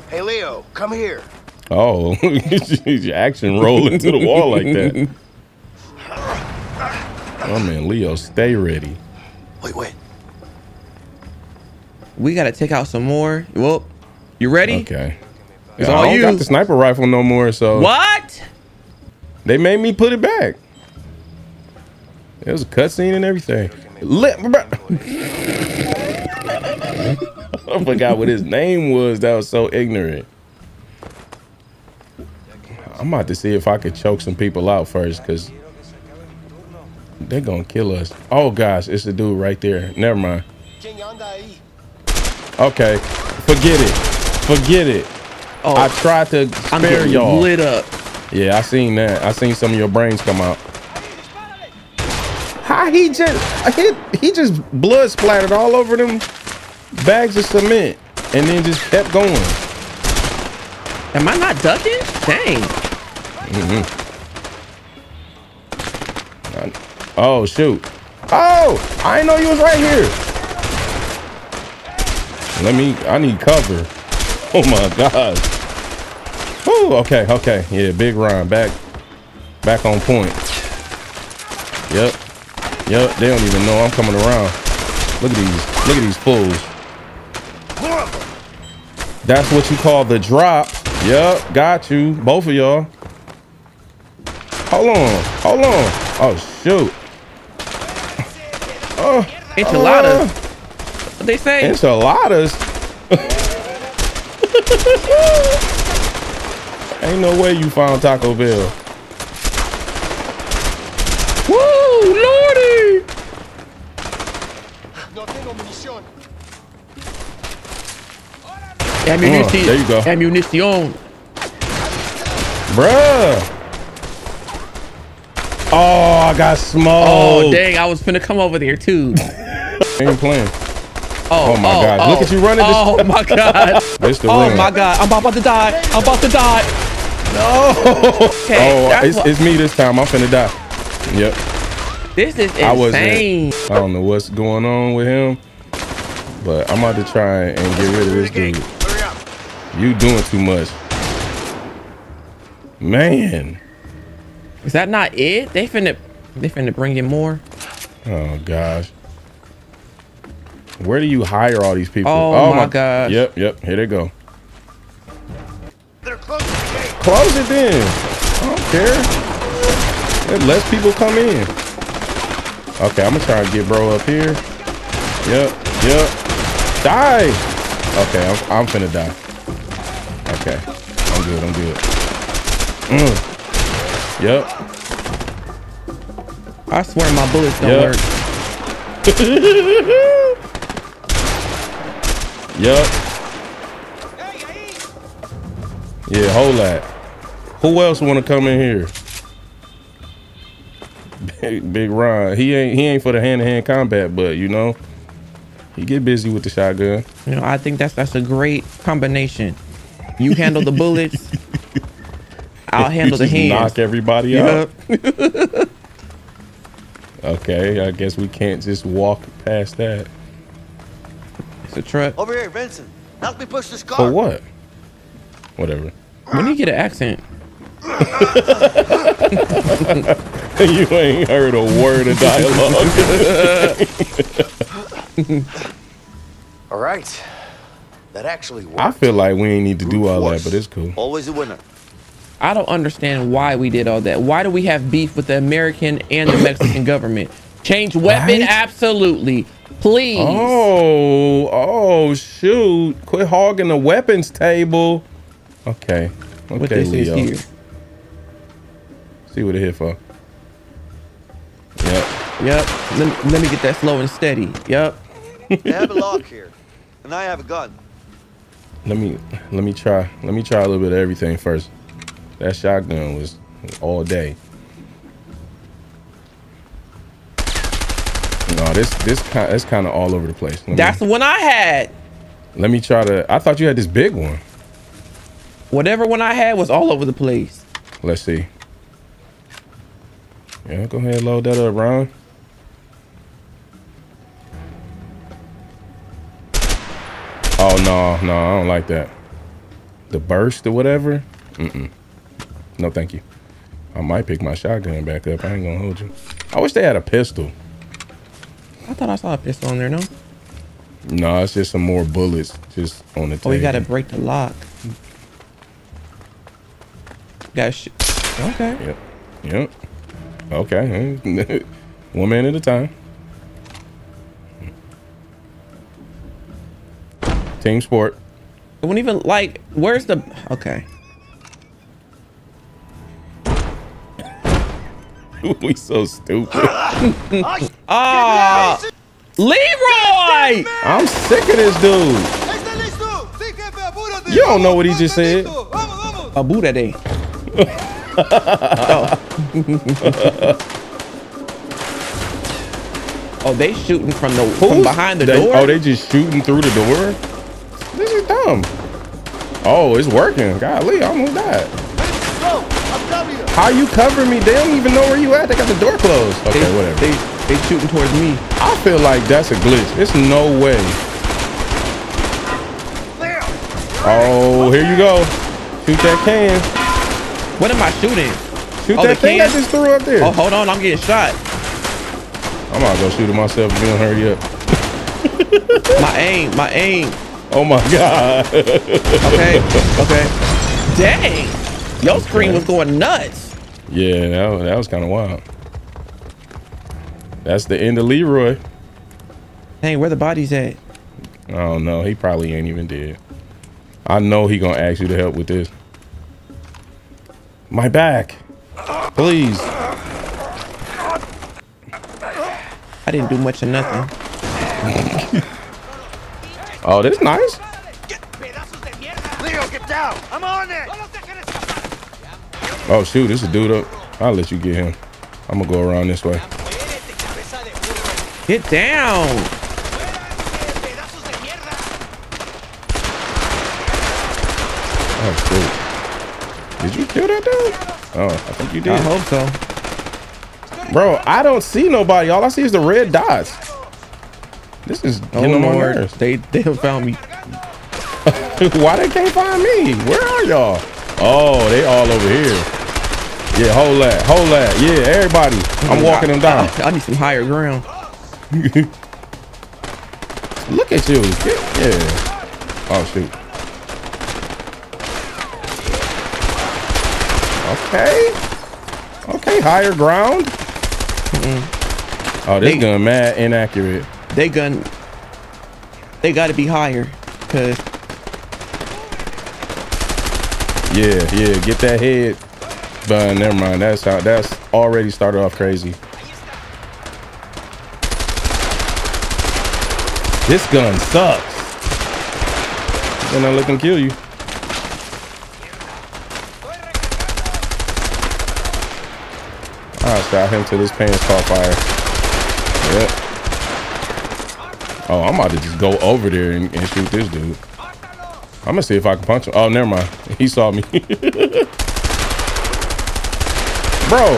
Hey, Leo, come here. Oh, your action rolling to the wall like that. Oh man, Leo, stay ready. Wait, wait. We gotta take out some more. Well, you ready? Okay. It's I all don't you. got the sniper rifle no more, so What? they made me put it back. It was a cutscene and everything. Lit, bro. I forgot what his name was. That was so ignorant. I'm about to see if I could choke some people out first, cause they're gonna kill us. Oh gosh, it's the dude right there. Never mind. Okay, forget it. Forget it. Oh, I tried to spare y'all. lit up. Yeah, I seen that. I seen some of your brains come out. How he just he, he just blood splattered all over them bags of cement and then just kept going. Am I not ducking? Dang. Mhm. Oh shoot. Oh, I didn't know you was right here. Let me I need cover. Oh my god. Oh, okay, okay. Yeah, big run. Back back on point. Yep. Yep, they don't even know I'm coming around. Look at these. Look at these fools. That's what you call the drop. Yep, got you. Both of y'all. Hold on. Hold on. Oh shoot. Enchiladas. What they say? Enchiladas. Ain't no way you found Taco Bell. Woo, lordy. Ammunition. Uh, there you go. Ammunition. Bruh. Oh, I got oh, smoked. Oh, dang. I was finna come over there too. Ain't playing. Oh, Oh my oh, God. oh. Look at you running this- Oh my god. This the oh my god. I'm about to die. I'm about to die. No. Okay, oh, it's, it's me this time. I'm finna die. Yep. This is I wasn't. insane. I don't know what's going on with him, but I'm about to try and get rid of this dude. You doing too much, man. Is that not it? They finna they finna bring in more. Oh gosh. Where do you hire all these people? Oh, my gosh. Yep, yep. Here they go. Close it then. I don't care. Let less people come in. Okay, I'm gonna try and get bro up here. Yep, yep. Die. Okay, I'm, I'm finna die. Okay, I'm good. I'm good. Mm. Yep. I swear my bullets don't Yep. work. yep. Yeah, hold that. Who else want to come in here? Big, big Ron. He ain't he ain't for the hand to hand combat, but you know, he get busy with the shotgun. You know, I think that's that's a great combination. You handle the bullets. I'll handle the Just hands. Knock everybody Yup. out. Okay, I guess we can't just walk past that. It's a truck. Over here, Vincent. Help me push this car. For what? Whatever. When you get an accent, you ain't heard a word of dialogue. All right. That actually worked. I feel like we ain't need to do all that, but it's cool. Always a winner. I don't understand why we did all that. Why do we have beef with the American and the Mexican government? Change weapon? Right? Absolutely. Please. Oh, oh, shoot. Quit hogging the weapons table. Okay. Okay, what this Leo. is here. See what it here for. Yep. Yep. Let me, let me get that slow and steady. Yep. They have a lock here, and I have a gun. Let me let me try. Let me try a little bit of everything first. That shotgun was all day. No, this this kind it's kind of all over the place. Let That's me, the one I had. let me try to. I thought you had this big one. Whatever one I had was all over the place. Let's see. Yeah, go ahead, and load that up, Ron. Oh no, no, I don't like that. The burst or whatever. Mm-mm. No, thank you. I might pick my shotgun back up. I ain't gonna hold you. I wish they had a pistol. I thought I saw a pistol on there, no? No, it's just some more bullets just on the Oh, table. you gotta break the lock. Got shit. Okay. Yep. Yep. Okay. One man at a time. Team sport. It wouldn't even like. Where's the? Okay. we so stupid. Ah, Leroy! I'm sick of this dude. You don't know what he just said. A Buddha day. oh. oh, they shooting from the from behind the they- door. Oh, they just shooting through the door. This is dumb. Oh, it's working. Golly, I almost died. How you cover me? They don't even know where you at. They got the door closed. Okay, They- whatever. They they shooting towards me. I feel like that's a glitch. It's no way. Oh, here you go. Shoot that can. What am I shooting? Shoot Oh, that thing I can? just threw up there. Oh, hold on, I'm getting shot. I'm gonna go shoot it myself if you don't hurry up. My aim, my aim. Oh my god. Okay, okay. Dang, your screen was going nuts. Yeah, that, was- that was kind of wild. That's the end of Leroy. Hey, where the bodies at? I don't know. He probably ain't even dead. I know he gonna ask you to help with this. My back, please. I didn't do much of nothing. Oh, this nice. Leo, get down! I'm on it! Oh shoot, this is a dude up. I'll let you get him. I'm gonna go around this way. Get down. Oh shoot. Did you kill that dude? Oh, I think you did. I hope so. Bro, I don't see nobody. All I see is the red dots. This is Oh getting on my nerves. they they found me. Why they can't find me? Where are y'all? Oh, they all over here. Yeah, hold that, hold that. Yeah, everybody. I'm walking them down. I, I need some higher ground. Look at you. Yeah. Oh shoot. Okay. Okay, higher ground. Oh, this They- gun mad inaccurate. They gun. They got to be higher, cause Yeah, yeah, get that head. But never mind. That's how that's already started off crazy. This gun sucks. They're not looking to kill you. I shot him till his pants caught fire. Yep. Oh, I'm about to just go over there and, and shoot this dude. I'm gonna see if I can punch him. Oh, never mind. He saw me. Bro,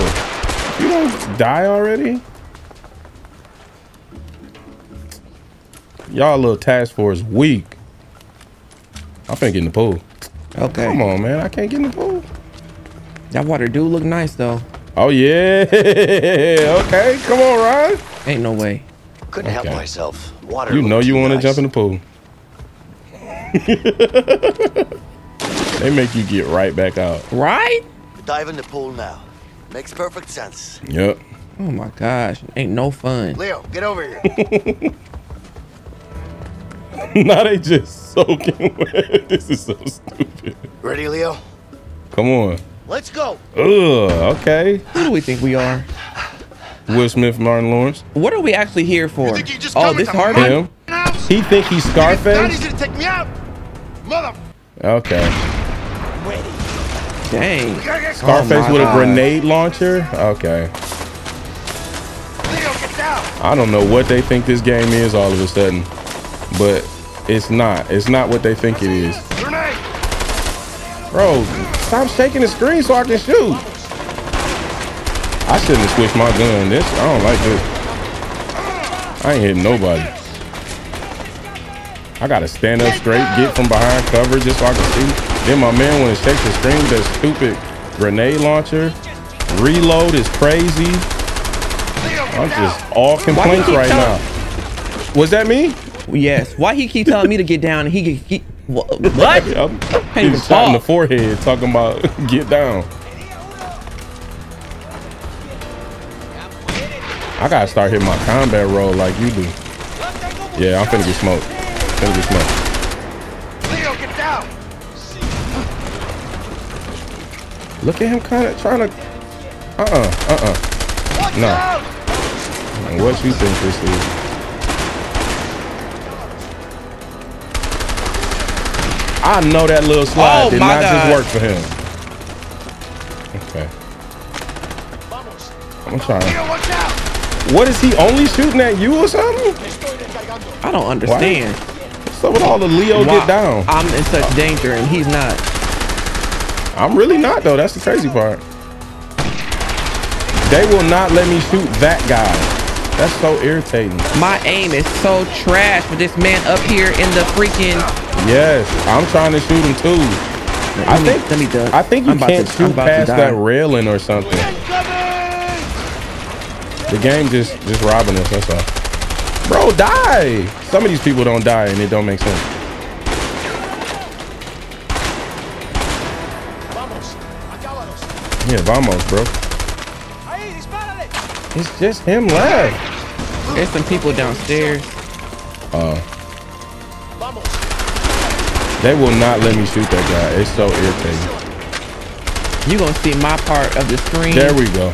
you don't die already? Y'all little task force weak. I'm finna get in the pool. okay. Come on, man. I can't get in the pool. That water do look nice though. Oh yeah. okay, come on, Ryan. Ain't no way. Couldn't help myself. Water. You know you want to nice. jump in the pool. they make you get right back out. Right? Dive in the pool now. Makes perfect sense. Yep. Oh my gosh, ain't no fun. Leo, get over here. now they just soaking wet. This is so stupid. Ready, Leo? Come on. Let's go. Ugh. Okay. Who do we think we are? Will Smith, Martin Lawrence. What are we actually here for? think you just Oh, this to Harvey? my Him. house? He think he's That Scarface. easy to take me out? Mother. Okay. Dang. Scarface Oh with a grenade launcher. Okay. Leo, get down. I don't know what they think this game is all of a sudden, but it's not. It's not what they think it is. Bro, stop shaking the screen so I can shoot. I shouldn't have switched my gun. This I don't like this. I ain't hitting nobody. I gotta stand up straight, get from behind cover just so I can see. Then my man went and checked the stream. That stupid grenade launcher. Reload is crazy. I'm just all complaints right now. Was that me? Yes. Why he keep telling me to get down and he get what? what? he shot in the forehead talking about get down. I gotta start hitting my combat roll like you do. Yeah, I'm finna get smoked. Finna get smoked. Look at him kind of trying to. Uh uh uh uh. No. What you think this is? I know that little slide Oh, did not God. just work for him. Okay. I'm trying. What is he only shooting at you or something? I don't understand. What's up with all the Leo Why- get down? I'm in such danger and he's not. I'm really not though. That's the crazy part. They will not let me shoot that guy. That's so irritating. My aim is so trash with this man up here in the freaking. Yes, I'm trying to shoot him too. I me- think let me duck. I think you I'm can't to- shoot past that railing or something. The game just just robbing us. That's all. Bro, die. Some of these people don't die and it don't make sense. Yeah, vamos, bro. It's just him left. There's some people downstairs. Uh, they will not let me shoot that guy. It's so irritating. You gonna see my part of the screen There we go.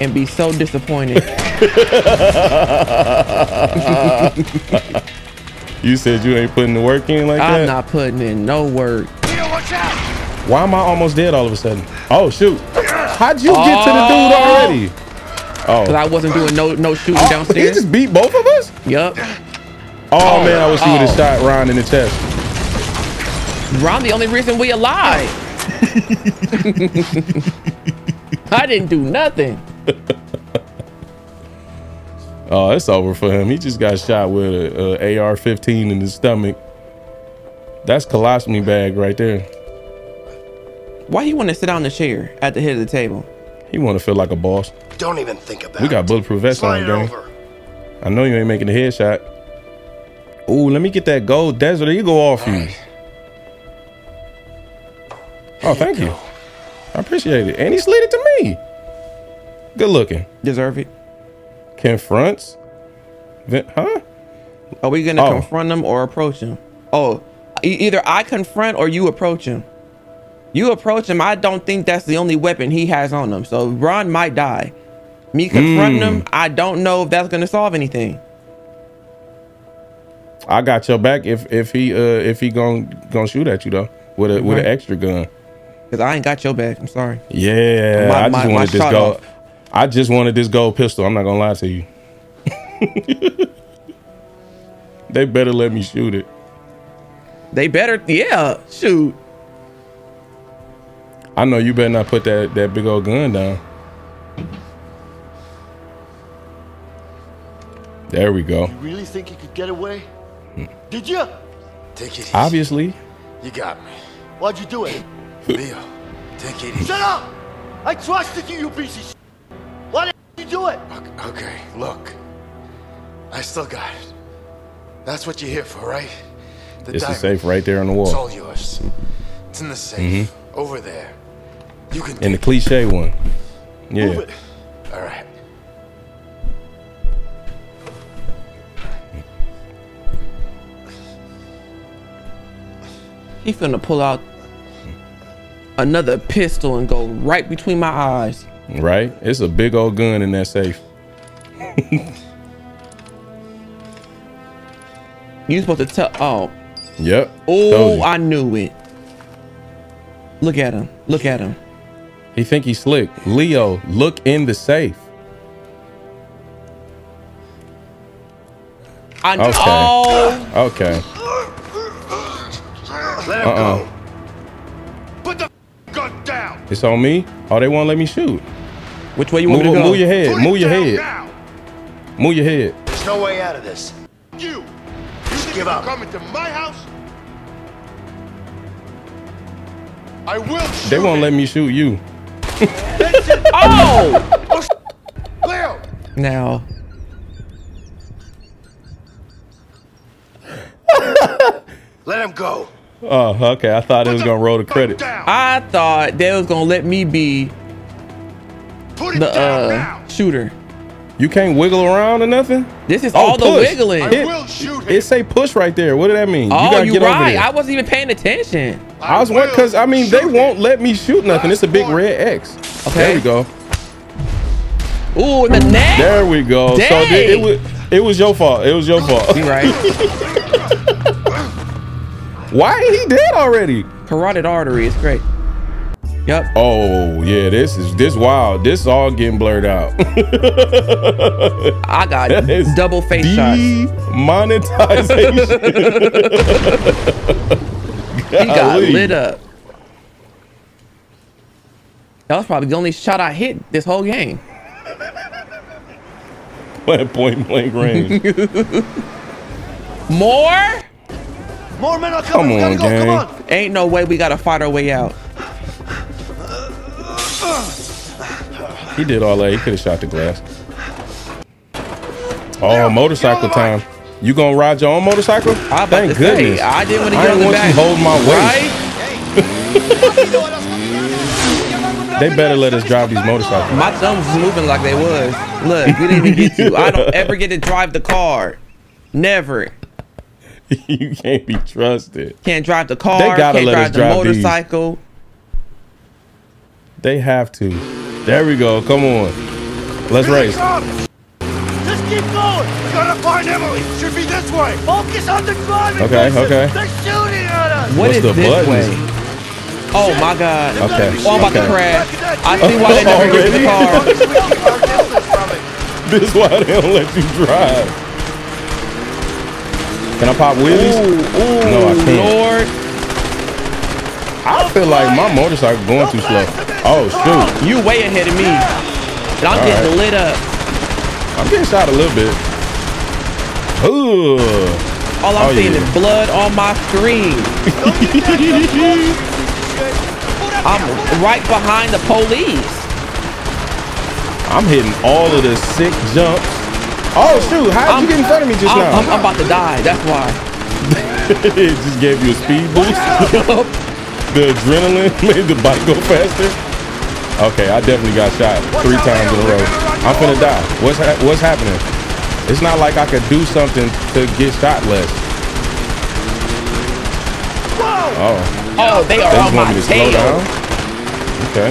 and be so disappointed. you said you ain't putting the work in like that? I'm not putting in no work. Why am I almost dead all of a sudden? Oh shoot! How'd you get to the dude oh. already? Oh. Cause Oh, I wasn't doing no no shooting oh he just beat both of us. Yup. Oh, man, I wish he would have Oh. shot Ron in the chest. Ron, the only reason we alive. I didn't do nothing. Oh, it's over for him. He just got shot with a, a AR-15 in his stomach. That's colostomy bag right there. Why you want to sit down in the chair at the head of the table? He want to feel like a boss. Don't even think about it. We got bulletproof vests Slide on, it gang. I know you ain't making the headshot. Ooh, let me get that gold desert eagle off you. Oh, thank you. I appreciate it. And he slid it to me. Good looking. Deserve it. Confronts. Vin- Huh? Are we gonna Oh. confront him or approach him? Oh, e- either I confront or you approach him. You approach him. I don't think that's the only weapon he has on him. So Ron might die. Me confronting him, I don't know if that's gonna solve anything. I got your back if if he uh if he gon' gonna shoot at you though with a with an extra gun. Cause I ain't got your back. I'm sorry. Yeah, My- I just my wanted this shot gold. off. I just wanted this gold pistol. I'm not gonna lie to you. they better let me shoot it. They better, yeah, shoot. I know you better not put that that big old gun down. There we go. You really think you could get away? Did you? Take it easy. Obviously, You got me. Why'd you do it? Leo, take it easy. Shut up! I trusted you, you piece of shit. Why did you do it? Okay, look. I still got it. That's what you're here for, right? The it's the diamond. safe right there on the wall. It's wall. all yours. It's in the safe. Mhm. Over there. You can And the cliche one. Yeah. it. All right. He finna pull out another pistol and go right between my eyes. Right? It's a big old gun in that safe. You supposed to tell? Oh, Yep. Oh. I knew it. Look at him. Look at him. He think he's slick. Leo, look in the safe. I know. Okay. Oh, Okay. Let him Uh-uh. go. Put the gun down. It's on me. Oh, they won't let me shoot. which way you Move, want me to go? move your head. Put Move your head. now. Move your head. There's no way out of this. You! You think give you up. come into my house? I will shoot They won't him. let me shoot you. Oh, Leo! now Let him go. Oh, okay. I thought it was gonna roll the credit. I thought they was gonna let me be Put the down uh now. shooter. You can't wiggle around or nothing. This is Oh, all the push. wiggling. It, it say push right there. What did that mean? oh, gotta you get over right. there. I wasn't even paying attention. I was one because I mean they won't let me shoot nothing. It's a big red X. Okay. There we go. Ooh, in the neck. There we go. So Dang. it, it was it was your fault. It was your fault. You right. Why he dead already? Carotid artery is great. Yep. Oh yeah, this is this wild. This all getting blurred out. I got That is double face shots. Monetization. He got lit up. That was probably the only shot I hit this whole game. At point blank range. More? More men are Come coming. on, we gotta go. Come gang. on. Ain't no way we gotta fight our way out. He did all that. He could have shot the glass. Oh, motorcycle time. You gonna ride your own motorcycle? I about Thank to say, goodness. I didn't want to get on the want you back. holding my waist. Right? They better let us drive these motorcycles. My thumbs was moving like they was. Look, we didn't even get to. I don't ever get to drive the car. Never. you can't be trusted. Can't drive the car. They gotta can't let drive us the drive these. Motorcycle. They have to. There we go. Come on. Let's race. Just keep going. We gotta find Emily. Should be this way. Focus on the driving. Okay, Vincent. okay. They're shooting at us. What What's is the this buttons? way? Oh my god. Okay, Oh, I'm about to crash. I see why they never get in the car. This is why they don't let you drive. Can I pop wheelies? Ooh, no, I can't. Lord. I feel like my motorcycle going too slow. Oh shoot! You way ahead of me. And I'm All getting right. lit up. I'm getting shot a little bit. Ooh. All I'm Oh, seeing yeah. is blood on my screen. I'm right behind the police. I'm hitting all of the sick jumps. Oh shoot! How did you get in front of me just I'm, now? I'm, I'm about to die. That's why. it just gave you a speed boost. the adrenaline made the bike go faster. Okay, I definitely got shot three times in a row. I'm finna die. What's ha- what's happening? It's not like I could do something to get shot less. Oh. Oh, they are They on want my me to slow tail. down. Okay.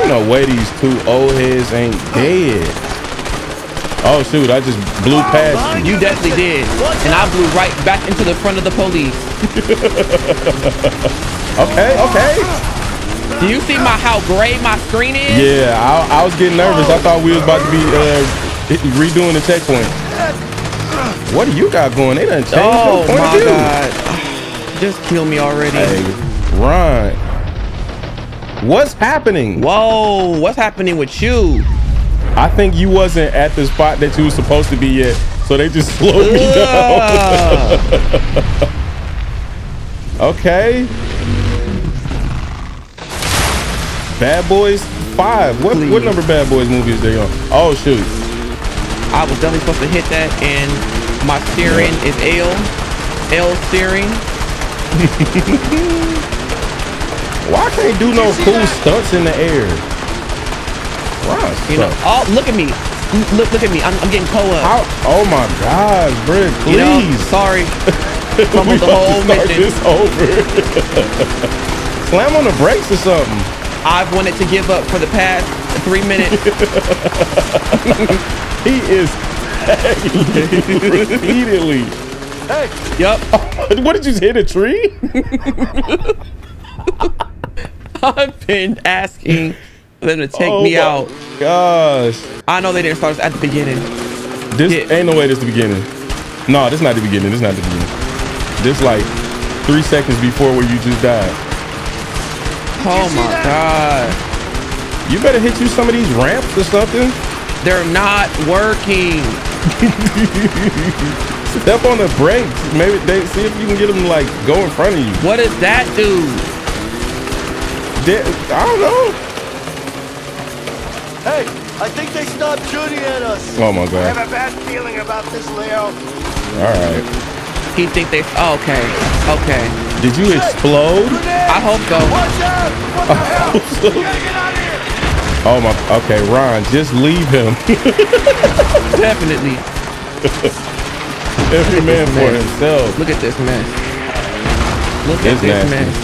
Ain't no way these two old heads ain't dead. Oh shoot! I just blew past you. You definitely did. And I blew right back into the front of the police. Okay, okay. Do you see my how gray my screen is? Yeah, I, I was getting nervous. I thought we was about to be uh, redoing the checkpoint. What do you got going? They done changed Oh point my of view. god. Just kill me already. Hey, Ron. What's happening? Whoa, what's happening with you? I think you wasn't at the spot that you was supposed to be yet, so they just slowed me down. okay. Bad Boys Five. What what number Bad Boys movie is they on? Oh shoot. I was definitely supposed to hit that and my steering is L. L steering. Why can't do no cool stunts in the air? You know, oh look at me. Look look at me. I'm, I'm getting co-op. Oh my gosh, bro, please. You know, sorry. we Fumbled the whole start mission. this over. Slam on the brakes or something. I've wanted to give up for the past three minutes. He is repeatedly. Hey, Yep. What did you hit a tree? I've been asking them to take Oh me out. Gosh, I know they didn't start us at the beginning. this Yeah. ain't no way. This the beginning. No, this not the beginning. This not the beginning. This like three seconds before where you just died. Oh my god. You better hit you some of these ramps or something. They're not working. Step on the brakes. Maybe they see if you can get them like go in front of you. What does that do? They- I don't know. Hey, I think they stopped shooting at us. Oh my god. I have a bad feeling about this, Leo. All right. He think they oh, okay. Okay. Did you explode? I hope so. Watch out! What the hell? We gotta get out of here! Oh my. Okay, Ron, just leave him. Definitely. Every man for mess. himself. Look at this mess. Look It's at this nasty. mess.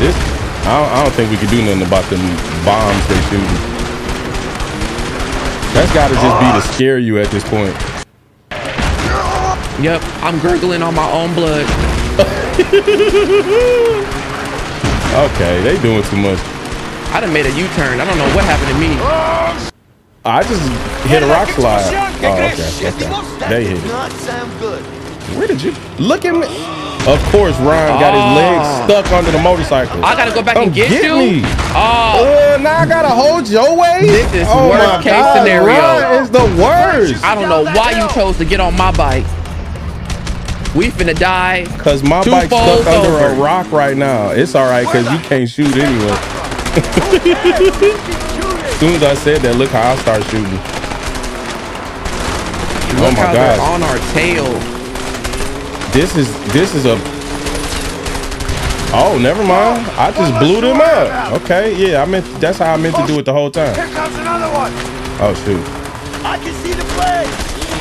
This. I don't, I don't think we could do nothing about them bombs they shooting. That's got to just be to scare you at this point. Yep, I'm gurgling on my own blood. Okay, they doing too much. I done made a U-turn. I don't know what happened to me. I just hit a rock slide. Oh, okay, okay. They hit it. Not sound good. Where did you look at me? Of course, Ryan got his legs Oh. stuck under the motorcycle. I gotta go back Come and get, get you. me. Oh, Uh, now I gotta hold your way. This is oh worst my case God, scenario. Ryan is the worst. I don't know why you chose to get on my bike. We finna die. Cause my Two bike's stuck under a rock right now. It's all right, cause you can't shoot anyway. as soon as I said that, look how I start shooting. Look oh my how they're God. on our tail. This is this is a. Oh, never mind. I just blew them up. Okay, yeah, I meant that's how I meant to do it the whole time. Here comes another one. Oh shoot. I can see the blade.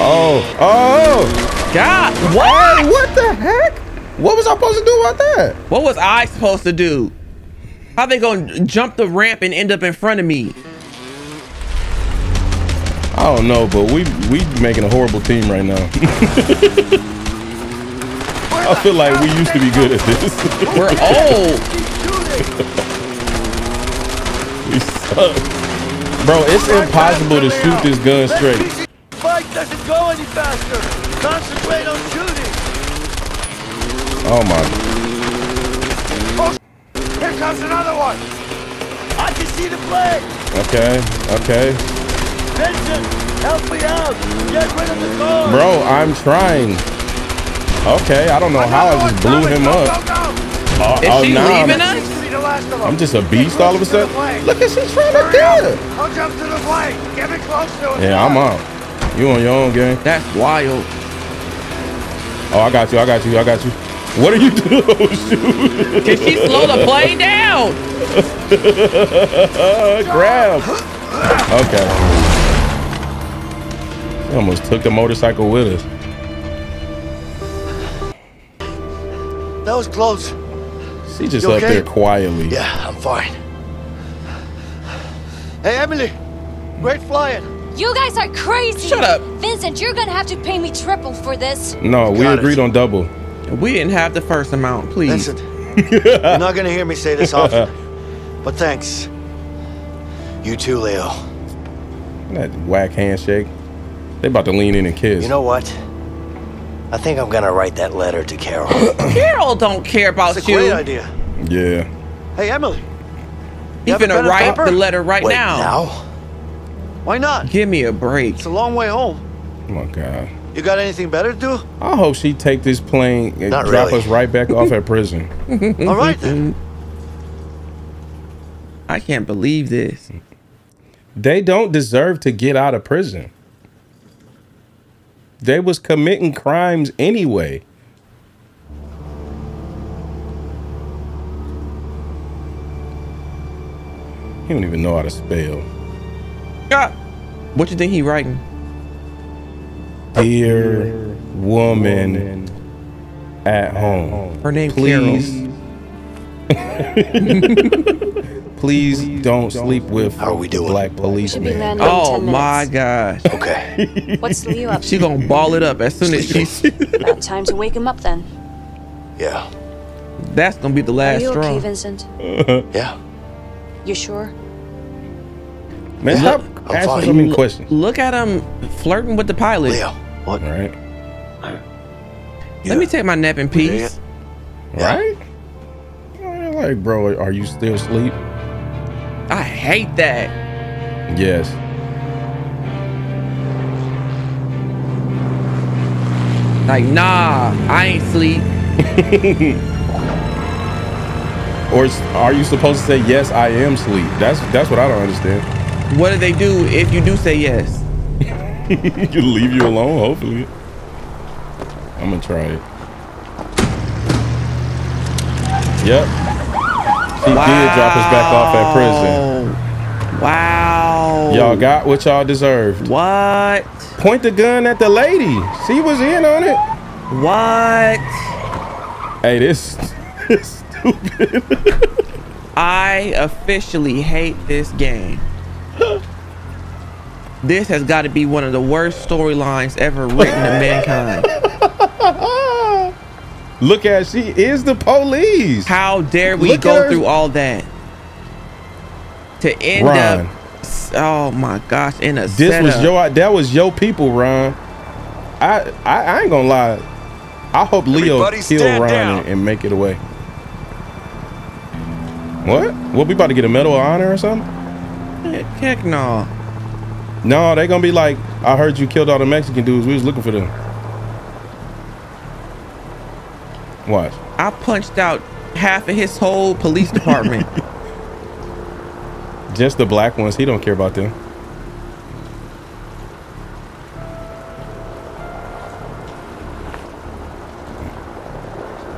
Oh, oh, oh. God, oh, what? what the heck? What was I supposed to do about that? What was I supposed to do? How they gonna jump the ramp and end up in front of me? I don't know, but we we making a horrible team right now. I feel like we used to be good at this. We're old. we suck. Bro, it's impossible to shoot this gun straight. Bike doesn't go any faster. Concentrate on shooting. Oh my. Here comes another one. I can see the blade. Okay, okay. Vincent, help me out. Get rid of the car. Bro, I'm trying. Okay, I don't know how I just blew him up. Oh, Is oh, she nah, leaving I'm, us? Be the last of them. I'm just a beast all of a sudden. Look at she's trying to get. I'll jump to the blade. Get me close to it. Yeah, I'm out. You on your own game. That's wild. Oh, I got you. I got you. I got you. What are you doing? Oh, shoot. Can she slow the plane down? Grab. Okay. She almost took the motorcycle with us. That was close. She just You up okay? there quietly. Yeah, I'm fine. Hey, Emily. Great flying. You guys are crazy. Shut up. Vincent, you're gonna have to pay me triple for this. No, we Got it. agreed on double. We didn't have the first amount, please. Vincent, you're not gonna hear me say this often, but thanks. You too, Leo. That whack handshake. They about to lean in and kiss. You know what? I think I'm gonna write that letter to Carol. Carol don't care about It's a you. great idea. yeah. Hey, Emily. You have a pen write paper? the letter right Wait, now. now? Why not? Give me a break. It's a long way home. Oh my God. You got anything better to do? I hope she take this plane and Not drop really. us right back off at prison. All right then. I can't believe this. They don't deserve to get out of prison. They was committing crimes anyway. He don't even know how to spell. God, what you think he writing? Dear woman at home. Her name Please. Please don't sleep with How are we doing? black Should be policeman. landing in Oh my minutes. gosh. Okay. What's Leo up She gonna ball it up as soon as she's. About time to wake him up then. Yeah. That's gonna be the Are last you straw. okay, Vincent? Yeah. You sure? Man, stop I'm asking fine. so many questions. Look at him flirting with the pilot. Leo. What? All right. Let me take my nap in peace. Yeah. Right? Like, bro, are you still asleep? I hate that. Yes. Like, nah, I ain't sleep. Or are you supposed to say yes? I am sleep. That's that's what I don't understand. What do they do if you do say yes? you leave you alone. Hopefully. I'm gonna try it. Yep. She did drop us back off at prison. Wow. Y'all got what y'all deserved. What? Point the gun at the lady. She was in on it. What? Hey, this is stupid. I officially hate this game. This has got to be one of the worst storylines ever written to mankind. Look at she is the police. How dare we Look go through all that to end Ron. up? Oh my gosh! In a This was setup. your that was your people, Ron. I I, I ain't gonna lie. I hope Leo Everybody kill Ron and, and make it away. What? What we about to get a medal of honor or something? Heck no. No, they gonna be like, I heard you killed all the Mexican dudes. We was looking for them. Watch. I punched out half of his whole police department. Just the black ones. He don't care about them.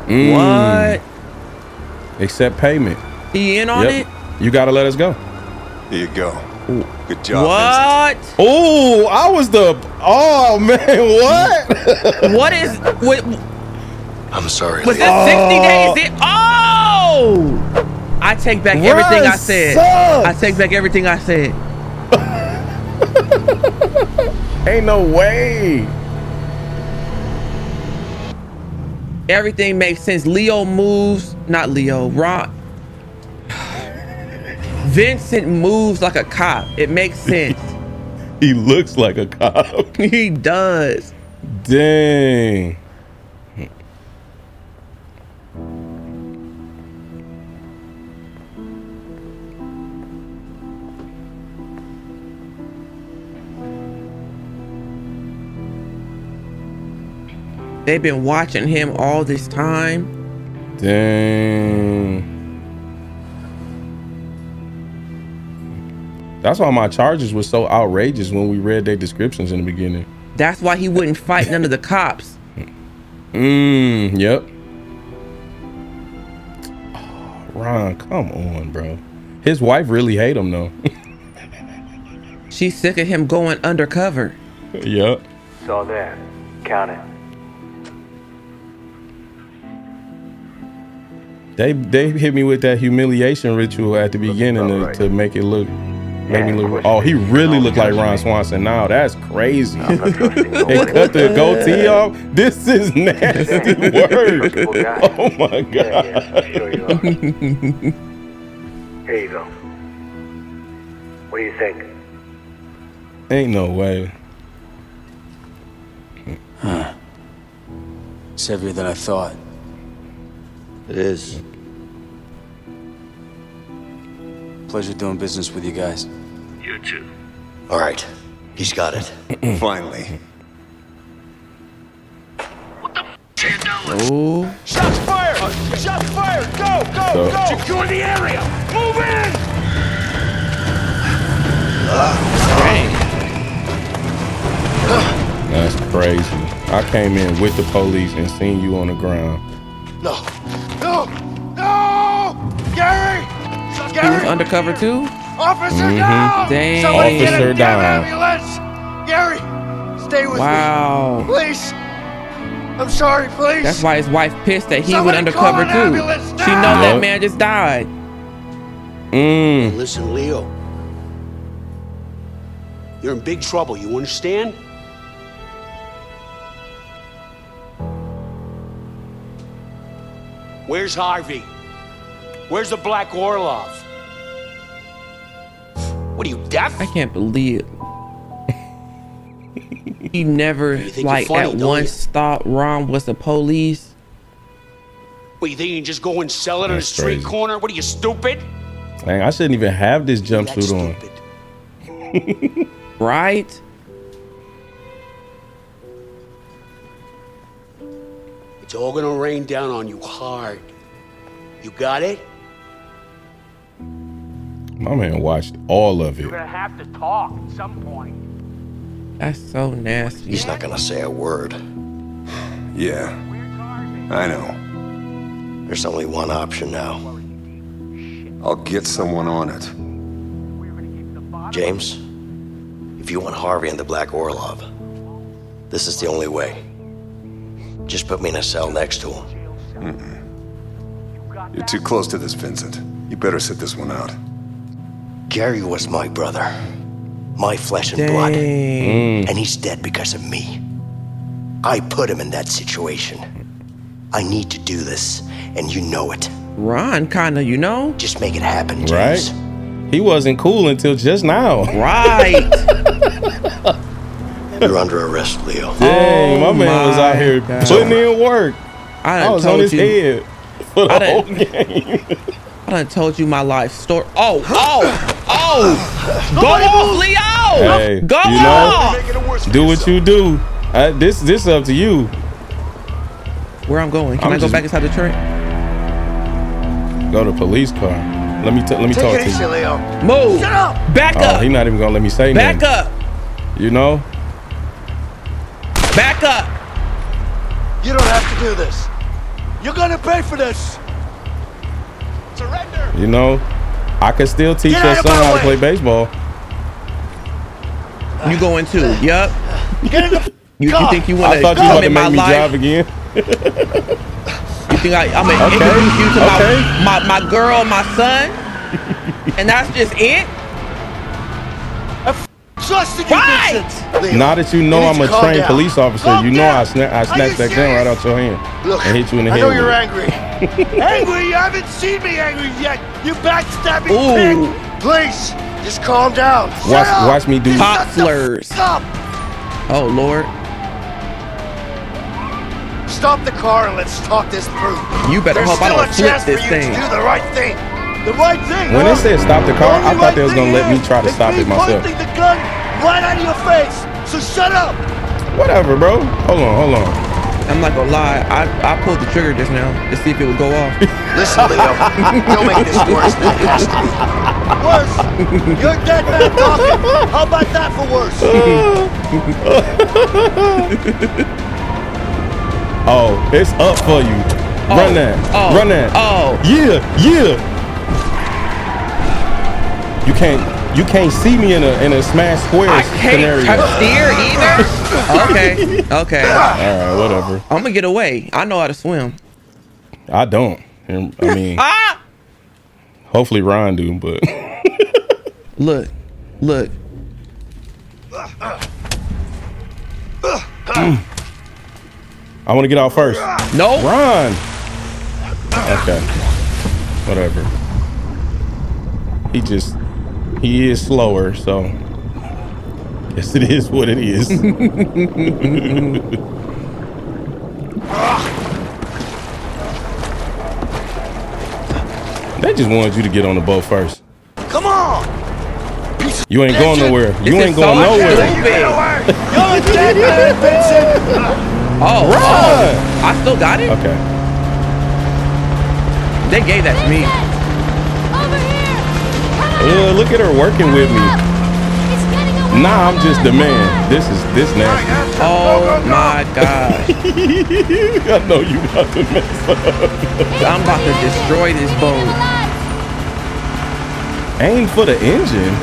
Mm. What? Accept payment. He in on Yep. You gotta let us go. Here you go. Good job. What? Oh, I was the. Oh man, what? what is? What, I'm sorry. was Leo. this 60 days? In, oh! I take back everything I said. sucks. I take back everything I said. Ain't no way. Everything makes sense. Leo moves, not Leo. Ron. Vincent moves like a cop. It makes sense. He looks like a cop. he does. Dang. They've been watching him all this time. Dang. That's why my charges were so outrageous when we read their descriptions in the beginning. That's why he wouldn't fight none of the cops. Mmm, yep. Oh, Ron, come on, bro. His wife really hate him though. She's sick of him going undercover. yep. Saw that. Count it. They they hit me with that humiliation ritual at the beginning to, to make it look make me look oh he really looked like Ron Swanson now. That's crazy. they cut the goatee off. This is nasty work. Oh my god. Here you go. What do you think? Ain't no way. Huh. It's heavier than I thought. It is. Pleasure doing business with you guys. You too. All right. He's got it. Finally. Oh. Shots fired! Shots fired! Go! Go! So- Go! Secure the area! Move in! That's crazy. I came in with the police and seen you on the ground. No! No! He was undercover too? Officer Mhm. down! Dang. Somebody get Officer a damn down. ambulance! Gary! Stay with Wow. me! Please! I'm sorry, please! That's why his wife pissed that he Somebody went undercover call an too. ambulance She know now! that man just died. Mm. Listen, Leo. You're in big trouble, you understand? Where's Harvey? Where's the Black Orlov? What are you, deaf? I can't believe he never like funny, at don't once thought Ron was the police. What, you think you can just go and sell it on a street crazy. corner? What are you, stupid? Dang, I shouldn't even have this jumpsuit on. Right? It's all gonna rain down on you hard. You got it? My man watched all of it. You're gonna have to talk at some point. That's so nasty. He's not gonna say a word. Yeah. I know. There's only one option now. I'll get someone on it. James, If you want Harvey and the Black Orlov, this is the only way. Just put me in a cell next to him. You're too close to this, Vincent. You better sit this one out. Gary was my brother. My flesh and blood. And he's dead because of me. I put him in that situation. I need to do this, and you know it. Ron, kind of, you know? Just make it happen, James. Right? He wasn't cool until just now. Right. You're under arrest, Leo. Dang, my oh man was out my here God. putting in work. I I, done was on told his you. head for the I whole game. I done told you my life story. Oh, oh, oh! Go off, Leo! Hey, Go you off! know, do what you do. Uh, this this up to you. Where I'm going? Can I'm i go just- back inside the truck? Go to police car. Let me t- let me Take talk it to easy, you. Leo. Move! Shut up! Back Oh, up! he not even gonna let me say Back nothing. up! You know, Back up! You don't have to do this. You're gonna pay for this. Surrender! you know, I could still teach Get your son how to play baseball. You going too? Yup. Get in You, you think you want to thought you come about to in my make me life? drive again. You think I, I'm gonna Okay, introduce you to okay. my, my my girl, my son, and that's just it? Trusted you, Right. Vincent. Leo, Now that you know need I'm a trained down. police officer, Calm you know I, down. sna- I Are snatched that gun right serious? out your hand Look, and hit you in the I head. know you're angry. angry? You haven't seen me angry yet. You backstabbing Ooh. pig. Please, just calm down. Watch- watch me do- Just Pop shut the slurs. Oh Lord, Stop the car and let's talk this through. you better There's hope I don't a flip chance this for you thing. to do the right thing. The right thing. When huh? it said stop the car, only I thought they was gonna let me try to stop me it myself. pointing the gun right out of your face. So shut up. Whatever, bro. Hold on, hold on. I'm not gonna lie. I, I pulled the trigger just now to see if it would go off. Listen, Leo. Don't make this worse than it has to be. Worse? You're dead man talking. How about that for worse? Oh, it's up for you. Run oh, that. oh, Run that. oh. Yeah, yeah. You can't you can't see me in a in a smash square scenario. I can't scenario. touch steer either. okay, okay. All right, whatever. I'm gonna get away. I know how to swim. I don't. I mean, Ah! hopefully Ron do, but Look, look. I want to get out first. No. Ron. Okay. Whatever. He just he is slower, so guess it is what it is. they just wanted you to get on the boat first. Come on. You ain't going nowhere. You ain't going nowhere. stupid. You're a dead man, Vincent. Oh, Run. oh, I still got it. Okay. They gave that to me. Uh, look at her working with me. He's getting away! Nah, I'm just the man. This is this nasty. Oh my gosh. I know you about to mess up. I'm about to destroy this boat. Aim for the engine.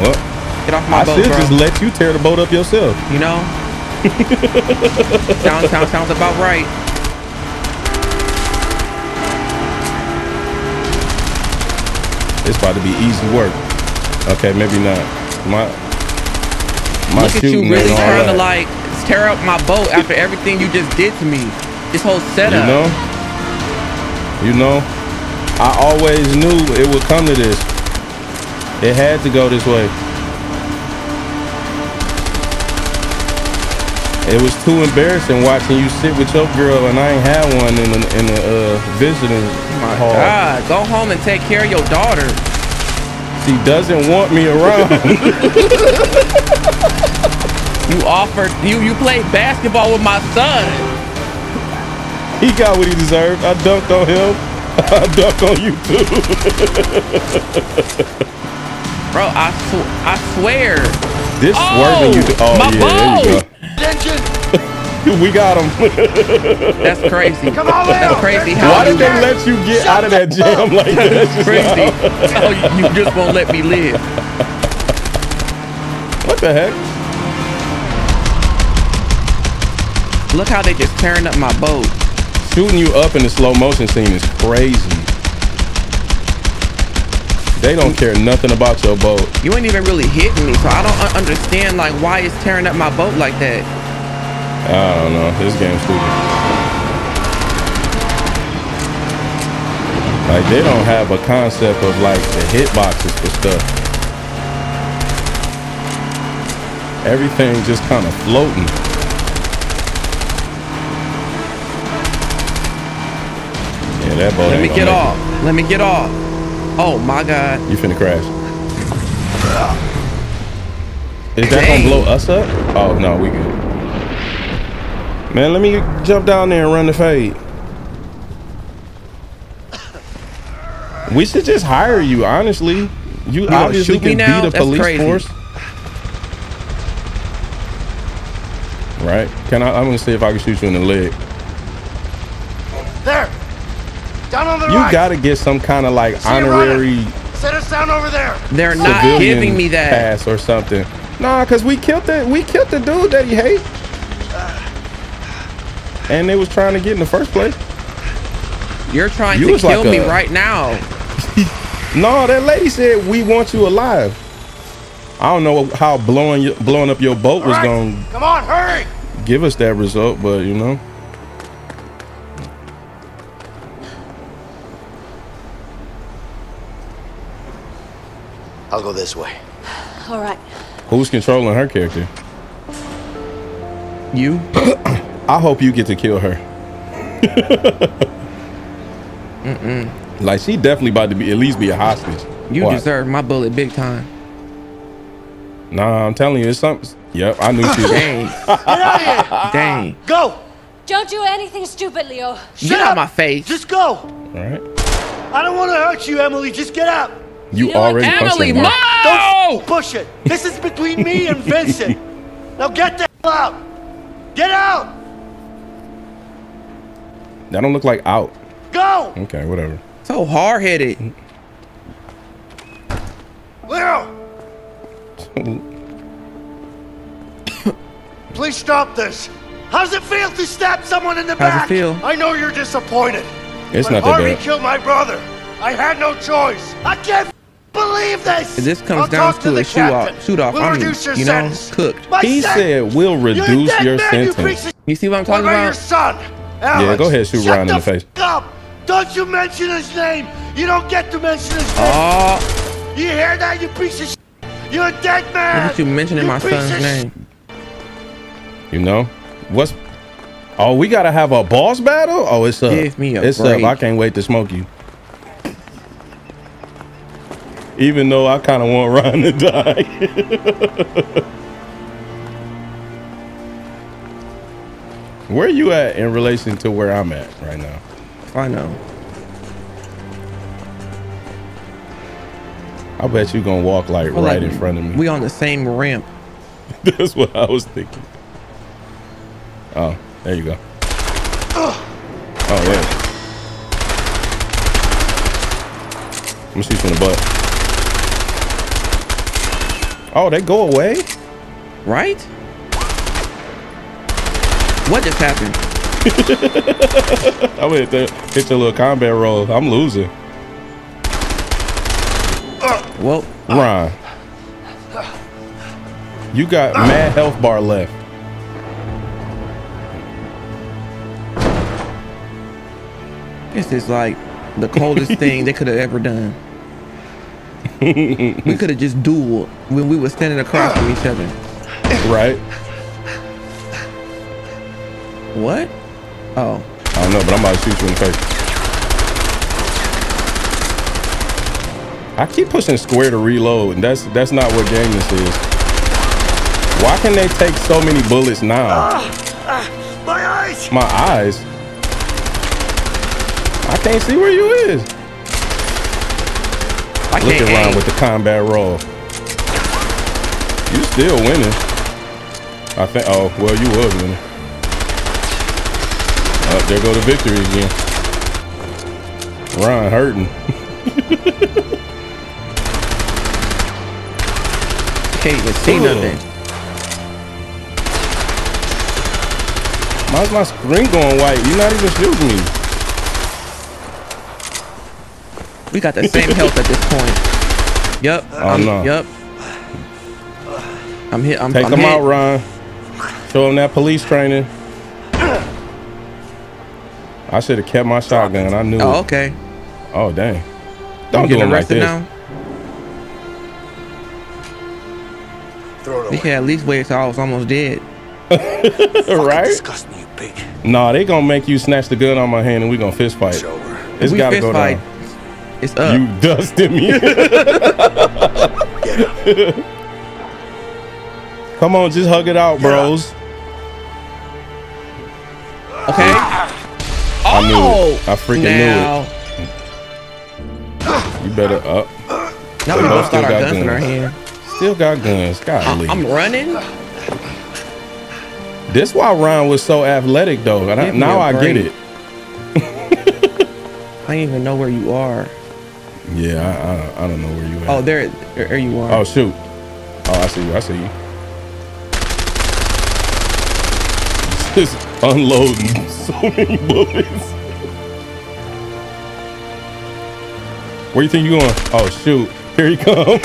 Well, Get off my I boat, should bro. just let you tear the boat up yourself. You know? sounds, sounds, sounds about right. It's about to be easy work. Okay, maybe not. My my Look at you really trying to like tear up my boat after everything you just did to me. This whole setup. You know? You know? I always knew it would come to this. It had to go this way. It was too embarrassing watching you sit with your girl and I ain't had one in the in the uh, visiting My hall. God, go home and take care of your daughter. She doesn't want me around. You offered you you played basketball with my son. he got what he deserved. I dunked on him. I dunked on you too. Bro, I sw- I swear. this Oh, swerving you. Oh my yeah, there you Engine. go. we got him. That's crazy. Come on, That's crazy. How Why did they time. let you get Shut out of that jam like that? just crazy. oh, you, you just won't let me live. What the heck? Look how they just tearing up my boat. Shooting you up in the slow motion scene is crazy. They don't care nothing about your boat. You ain't even really hitting me, so I don't understand like why it's tearing up my boat like that. I don't know. This game's stupid. Like they don't have a concept of like the hitboxes for stuff. Everything just kind of floating. Yeah, that boat. Let me get off. Let me get off. Oh my god. it. You finna crash. Is that Dang. gonna blow us up? Oh no, we good. Man, let me jump down there and run the fade. We should just hire you, honestly. You, gonna obviously can now? beat a police crazy. force. Right? Can I I'm gonna see if I can shoot you in the leg. There! Down on the You right! gotta get some kind of like See honorary Set us down over there! They're not giving me that. pass or something. Nah, cause we killed the we killed the dude that he hate. And they was trying to get in the first place. You're trying You to kill like me a- right now. No, that lady said we want you alive. I don't know how blowing your, blowing up your boat was All right, gonna Come on, hurry! give us that result, but you know. I'll go this way. All right. Who's controlling her character? You? I hope you get to kill her. Mm-mm. Like she definitely about to be at least be a hostage. You Why? deserve my bullet big time. Nah, I'm telling you, it's something. Yep, I knew she was. Dang. Dang. Go! Don't do anything stupid, Leo. Get out my face. Just go! All right. I don't want to hurt you, Emily. Just get out! You already Emily, pushing her. no! Don't push it! This is between me and Vincent! Now get the hell out! Get out! That don't look like out. Go! Okay, whatever. So hard headed. Leo! Please stop this! How's it feel to stab someone in the How's it feel? I know you're disappointed. It's but not that Harvey bad. killed my brother. I had no choice. I can't believe this. This comes I'll down talk to the a shoot off. Shoot off. We'll I mean, reduce your you know, sentence. cooked. My He sen- said we'll You're a reduce dead your man, you sentence. piece of You see what I'm talking about your about? Son? Yeah, go ahead, shoot shut Ryan in the face. f- up. Don't you mention his name. You don't get to mention his name. Oh, You hear that, you piece of shit? You're a dead man. look at you mentioning You my son's name. You know what's? Oh, we gotta have a boss battle. Oh, it's up. Give me a it's break. up. I can't wait to smoke you. Even though I kind of want Ryan to die. Where are you at in relation to where I'm at right now? I know. I bet you're gonna walk like Feel right like in front of me. We on the same ramp. That's what I was thinking. Oh, there you go. Oh, yeah. I'm gonna shoot you in the butt. Oh, they go away? Right? What just happened? I'm gonna hit, the, hit your little combat roll. I'm losing. Well, Ron. You got mad health bar left. this is like the coldest thing they could have ever done. we could have just dueled when we were standing across from each other. Right? What? Oh. I don't know, but I'm about to shoot you in the face. I keep pushing square to reload, and that's that's not what game this is. Why can they take so many bullets now? Ah, ah, my eyes! My eyes. I can't see where you is. I Look can't at Ron with the combat roll. You still winning. I think. Oh well, you was winning. Oh, there go the victory again. Ron hurting. can't even see Ugh. nothing. Why's my screen going white? You're not even shooting me. We got the same health at this point. Yep. Oh, I'm, no. Yep. I'm hit. I'm, Take I'm them hit. out, Ron. Show them that police training. I should have kept my shotgun. I knew. Oh, it. okay. Oh, dang. Don't do getting him like arrested now? Throw it You can at least wait till I was almost dead. right? Disgust me, you pig. Nah, they gonna make you snatch the gun on my hand and we gonna fist fight. It's we gotta fist go fight. down. It's up. You dusted me. Come on, just hug it out, bros. Okay. I knew it. I freaking now. knew it. You better up. Now we both got our guns in our hand. Still got guns. Golly. I'm running. This why Ron was so athletic though. Give now I get it. I don't even know where you are. Yeah, I, I, I don't know where you at. Oh, there, there you are. Oh shoot. Oh, I see you. I see you. Unloading so many bullets. Where you think you going? Oh shoot. Here he come.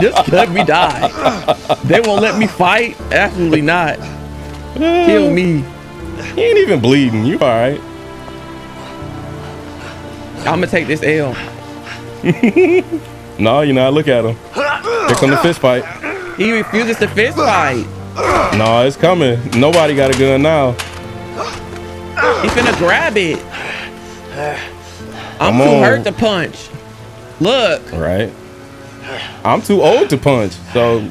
Just let me die. They won't let me fight. Absolutely not. Kill me. He ain't even bleeding. You alright. I'm gonna take this L. No, you're not. Look at him. Here come the fist fight. He refuses to fist fight. No, it's coming. Nobody got a gun now. He's gonna grab it. I'm Come too on. hurt to punch. Look. Right. I'm too old to punch, so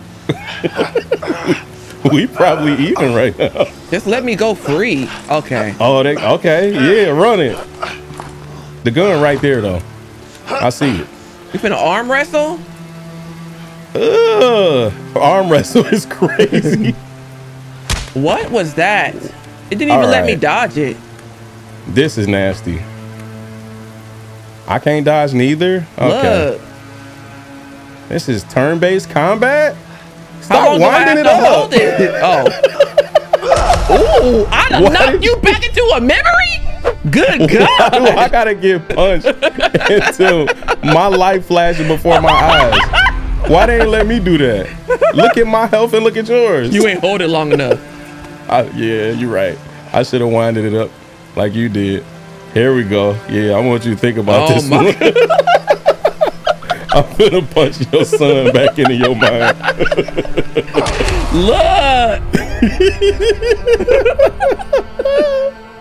we probably even right now. Just let me go free. Okay. Oh, they okay. Yeah, run it. The gun right there though. I see it. You finna arm wrestle? Ugh. Arm wrestle is crazy. What was that? It didn't even All let me dodge it. this is nasty. I can't dodge neither. Okay. Look. This is turn-based combat. Stop long do I winding it up. it? Oh. Ooh, I done What? knocked you back into a memory? Good Why do I gotta get punched until my life flashing before my eyes? Why they ain't let me do that? Look at my health and look at yours. You ain't hold it long enough. I, yeah, you're right. I should have winded it up like you did. Here we go. Yeah, I want you to think about Oh this. my- one. I'm gonna punch your son back into your mind. Look.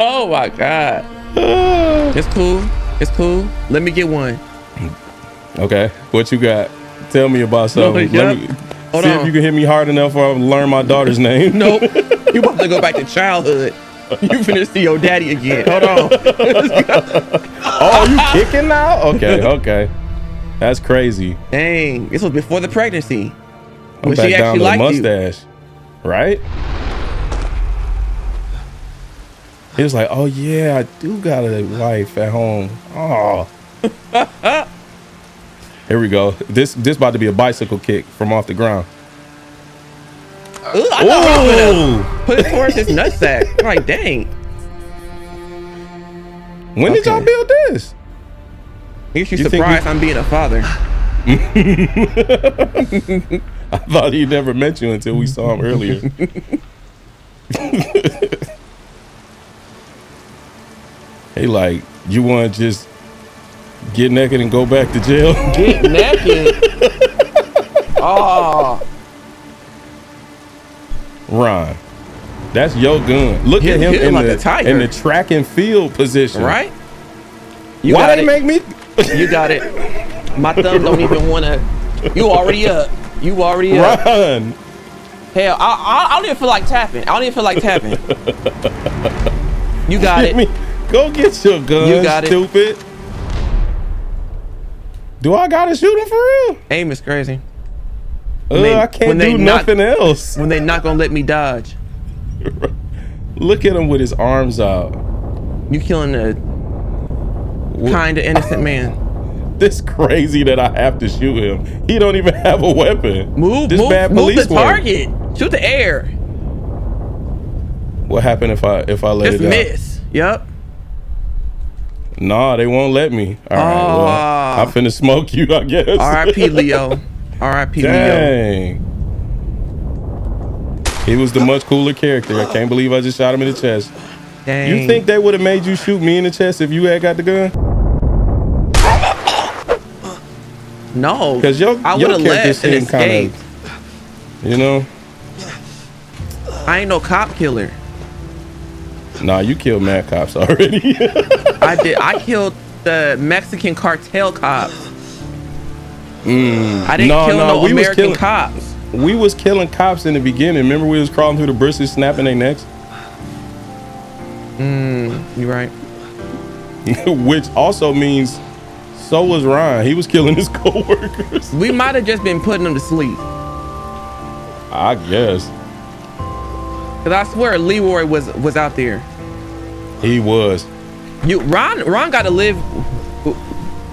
oh my God. It's cool. It's cool. Let me get one. Okay, what you got? Tell me about something. yeah. Let me Hold see on. if you can hit me hard enough or I'll learn my daughter's name. Nope. You about to go back to childhood. You finna see your daddy again. Hold on. oh, you kicking now? Okay, okay. That's crazy. Dang. This was before the pregnancy. I'm back she down actually to the liked you. mustache. Right? He was like, oh yeah, I do got a wife at home. Oh. Here we go. This this about to be a bicycle kick from off the ground. Ooh, I thought he was gonna put it towards his nutsack. Like, dang. When did y'all build this? Here's you surprised we- I'm being a father. I thought he never met you until we saw him earlier. hey, like, you want to just get naked and go back to jail? Get naked. oh. Ron, that's your gun. Look He- at him in like the in the track and field position. Right? You Why they it. make me? You got it. My thumb don't even want to. You already up. You already up. Ron, Hell, I, I, I don't even feel like tapping. I don't even feel like tapping. You got Get it. me- Go get your gun. You got it. Do I gotta shoot him for real? Aim is crazy. Uh, I can't do not- nothing else. When they not gonna let me dodge. Look at him with his arms out. You killing a kind of innocent man. This crazy that I have to shoot him. He don't even have a weapon. Move, this move, bad move police the work. target. Shoot the air. What happened if I if I let Just it out? miss. Yep. Nah, they won't let me. All right, well, I'm finna smoke you, I guess. R.I.P. Leo. R.I.P. Leo. Dang. He was the much cooler character. I can't believe I just shot him in the chest. Dang. You think they would have made you shoot me in the chest if you had got the gun? No. Because your, I your character seemed kind of, you know, I ain't no cop killer. nah, you killed mad cops already. I did. I killed the Mexican cartel cops. Mm. I didn't No, kill no, no we American killing- cops. we was killing cops in the beginning. Remember we was crawling through the bushes, snapping their necks, Mm, you right. which also means so was Ryan. He was killing his coworkers. We might have just been putting them to sleep. I guess Cause I swear Leroy was was out there. he was. You Ron Ron got to live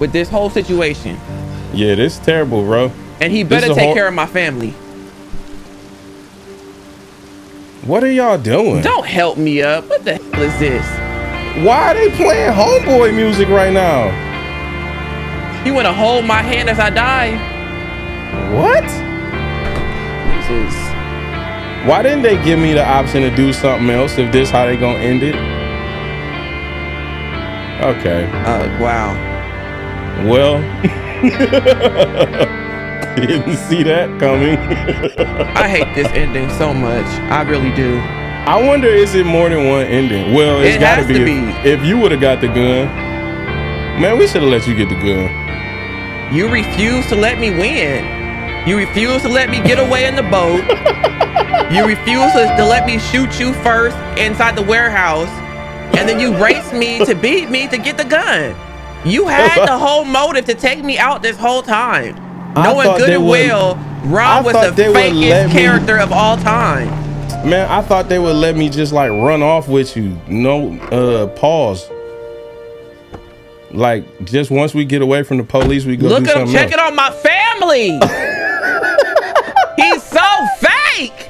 with this whole situation, Yeah, this is terrible, bro. and he better take care of my family. What are y'all doing? Don't help me up. What the hell is this? Why are they playing homeboy music right now? You want to hold my hand as I die? What? Jesus. Why didn't they give me the option to do something else if this how they gonna end it? Okay. Uh, wow. Well, didn't see that coming. I hate this ending so much. I really do. I wonder, is it more than one ending? Well, it's It gotta has be. to If, if you would have got the gun, man, we should have let you get the gun. You refuse to let me win. You refuse to let me get away in the boat. you refuse to, to let me shoot you first inside the warehouse. And then you race me to beat me to get the gun. You had the whole motive to take me out this whole time. Knowing good and well, I was the they would let fakest me- character of all time. Man, I thought they would let me just like run off with you. No uh pause. Like just once we get away from the police, we go Look do at him checking else. on my family. He's so fake.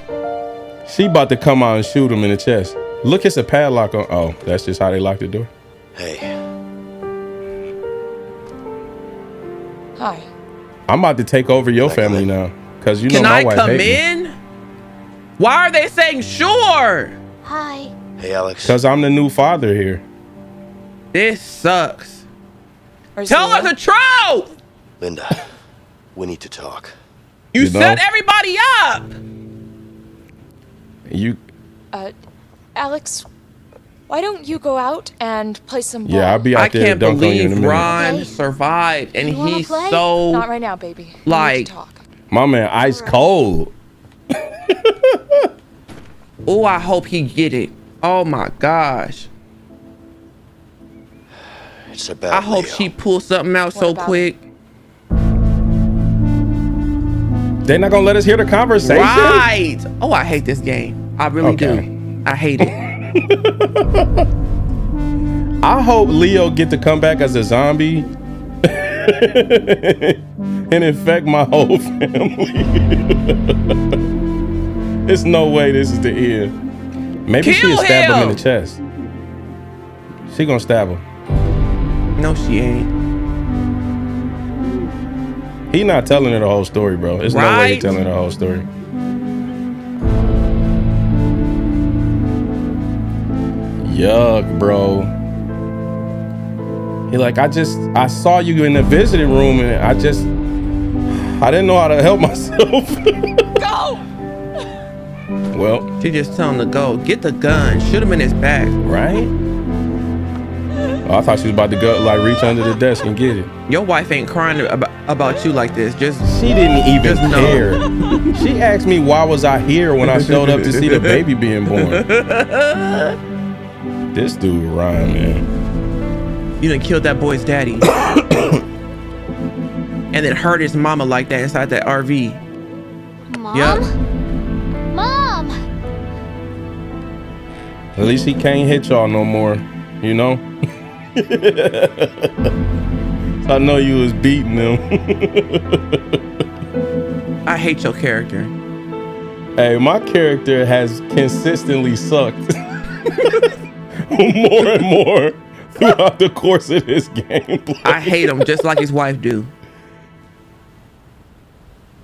She about to come out and shoot him in the chest. Look, it's a padlock on. Oh, that's just how they lock the door. Hey, Hi. I'm about to take over your family now, cause you know Can my I wife come hate me. in? Why are they saying sure? Hi. hey, Alex. Cause I'm the new father here. This sucks. Where's Tell Leo? us the truth. Linda, we need to talk. You, You know? set everybody up. You, Uh, Alex, why don't you go out and play some ball? yeah, I'll be out I there to can't dunk you believe minute. Ron Okay. survived and You he's play? so Not right now, baby. We like- talk. My man, ice cold. Oh, I hope he get it. Oh my gosh. It's about I hope Leo. she pulls something out so about quick. They're not gonna let us hear the conversation. Right. Oh, I hate this game. I really Okay. do. I hate it. I hope Leo get to come back as a zombie and infect my whole family. There's no way this is the end. Maybe she'll stab him in the chest. She gonna stab him. No, she ain't. He not telling her the whole story, bro. There's no way Right. he telling her the whole story. Yuck, bro. He like, I just I saw you in the visiting room and I just I didn't know how to help myself. Go! well, She just tell him to go. Get the gun. Shoot him in his back. right? Oh, I thought she was about to go like reach under the desk and get it. Your wife ain't crying about, about you like this. Just She didn't even Just know. care. she asked me why was I here when I showed up to see the baby being born. This dude Ryan, man. you done killed that boy's daddy. and then hurt his mama like that inside that RV. Mom? Yup. Mom! At least he can't hit y'all no more, you know? I know you was beating them. I hate your character. hey, my character has consistently sucked more and more throughout the course of this game. I hate him just like his wife do.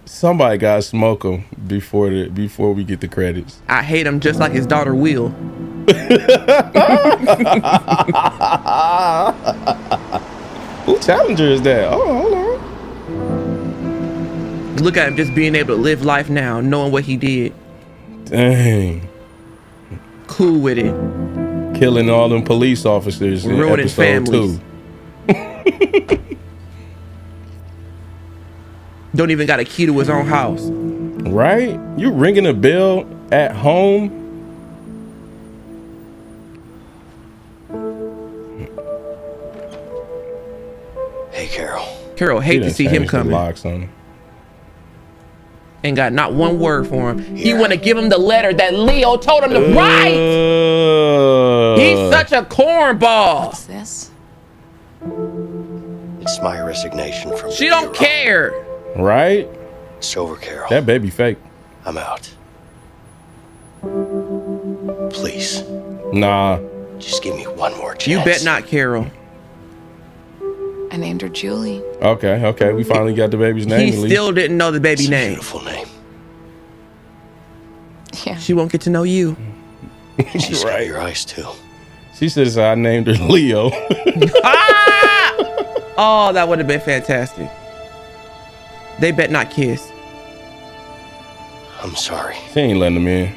Somebody gotta smoke him before the before we get the credits. I hate him just like his daughter Will. Who challenger is that? Oh, hold on. Look at him just being able to live life now, knowing what he did. Dang. Cool with it. Killing all them police officers in Ruining episode families. two. Don't even got a key to his own house. Right? You ringing a bell at home? Hey, Carol. Carol hate to see him changed the coming. Locks on him. Ain't got not one word for him. He want to give him the letter that Leo told him to write. Uh, He's such a cornball. What's this? It's my resignation from She don't care. right? It's over, Carol. That baby fake. I'm out. Please, Nah. just give me one more chance. You bet not, Carol. I named her Julie. Okay, okay. We finally got the baby's name. He still didn't know the baby name. Beautiful name. Yeah. She won't get to know you. She's got your eyes too. She says I named her Leo. ah! Oh, that would have been fantastic. They bet not kiss. I'm sorry. she ain't letting him in.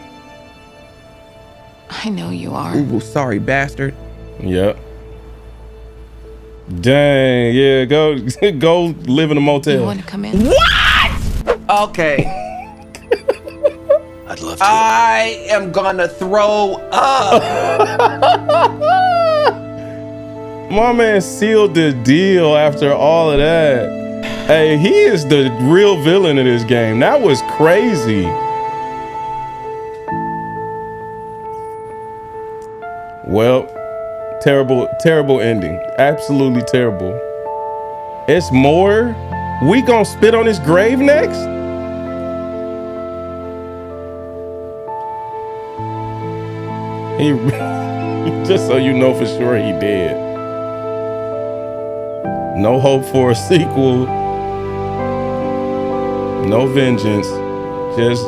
I know you are. Ooh, sorry, bastard. Yep. Dang, yeah, go go live in a motel. You motel. want to come in? What? Okay. I'd. I am gonna throw up. My man sealed the deal after all of that. Hey, he is the real villain of this game. That was crazy. Well, terrible, terrible ending. Absolutely terrible. It's more. We gonna spit on his grave next? He just so you know for sure he did. No hope for a sequel. No vengeance. Just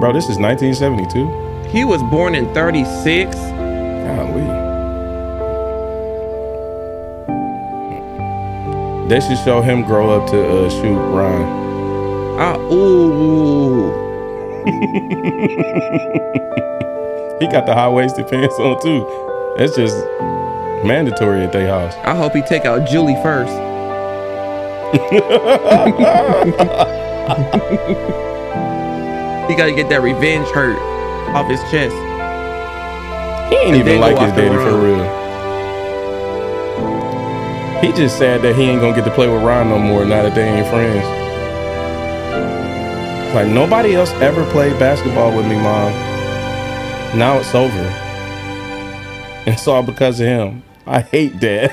Bro, this is 1972. He was born in 36. Golly. They should show him grow up to uh, shoot Ryan. Ah, ooh. He got the high waisted pants on too. That's just mandatory at their house. I hope he take out Julie first. he gotta get that revenge hurt off his chest. He ain't And even like his daddy for real. He just sad that he ain't gonna get to play with Ryan no more now that they ain't friends. Like nobody else ever played basketball with me, mom. Now it's over. It's all because of him. I hate that.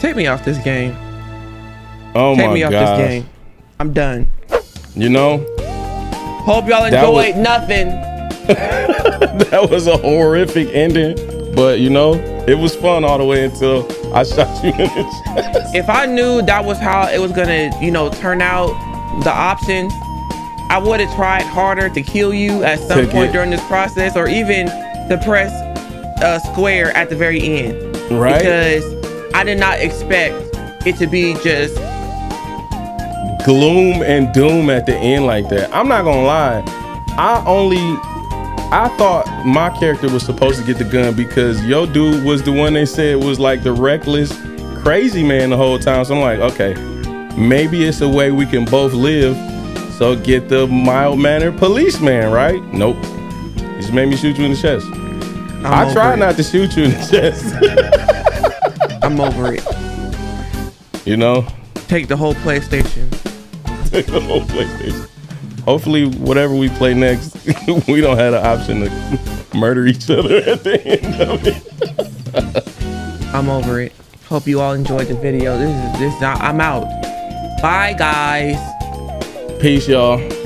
Take me off this game. oh my god. Take my me off this game. I'm done. You know, Hope y'all That was- enjoyed nothing. that was a horrific ending. But you know, it was fun all the way until I shot you in the chest. If I knew that was how it was gonna, you know, turn out the options, I would have tried harder to kill you at some point get- during this process, or even to press uh, square at the very end. Right. Because I did not expect it to be just gloom and doom at the end like that. I'm not gonna lie. I only I thought my character was supposed to get the gun because yo dude was the one they said was like the reckless, crazy man the whole time. So I'm like, okay, maybe it's a way we can both live. So get the mild mannered policeman, right? Nope. He just made me shoot you in the chest. I over try it. not to shoot you in the chest. I'm over it. you know? Take the whole PlayStation. Take the whole PlayStation. hopefully, whatever we play next, we don't have the option to murder each other at the end of it. I'm over it. Hope you all enjoyed the video. This is this. I'm out. Bye, guys. Peace, y'all.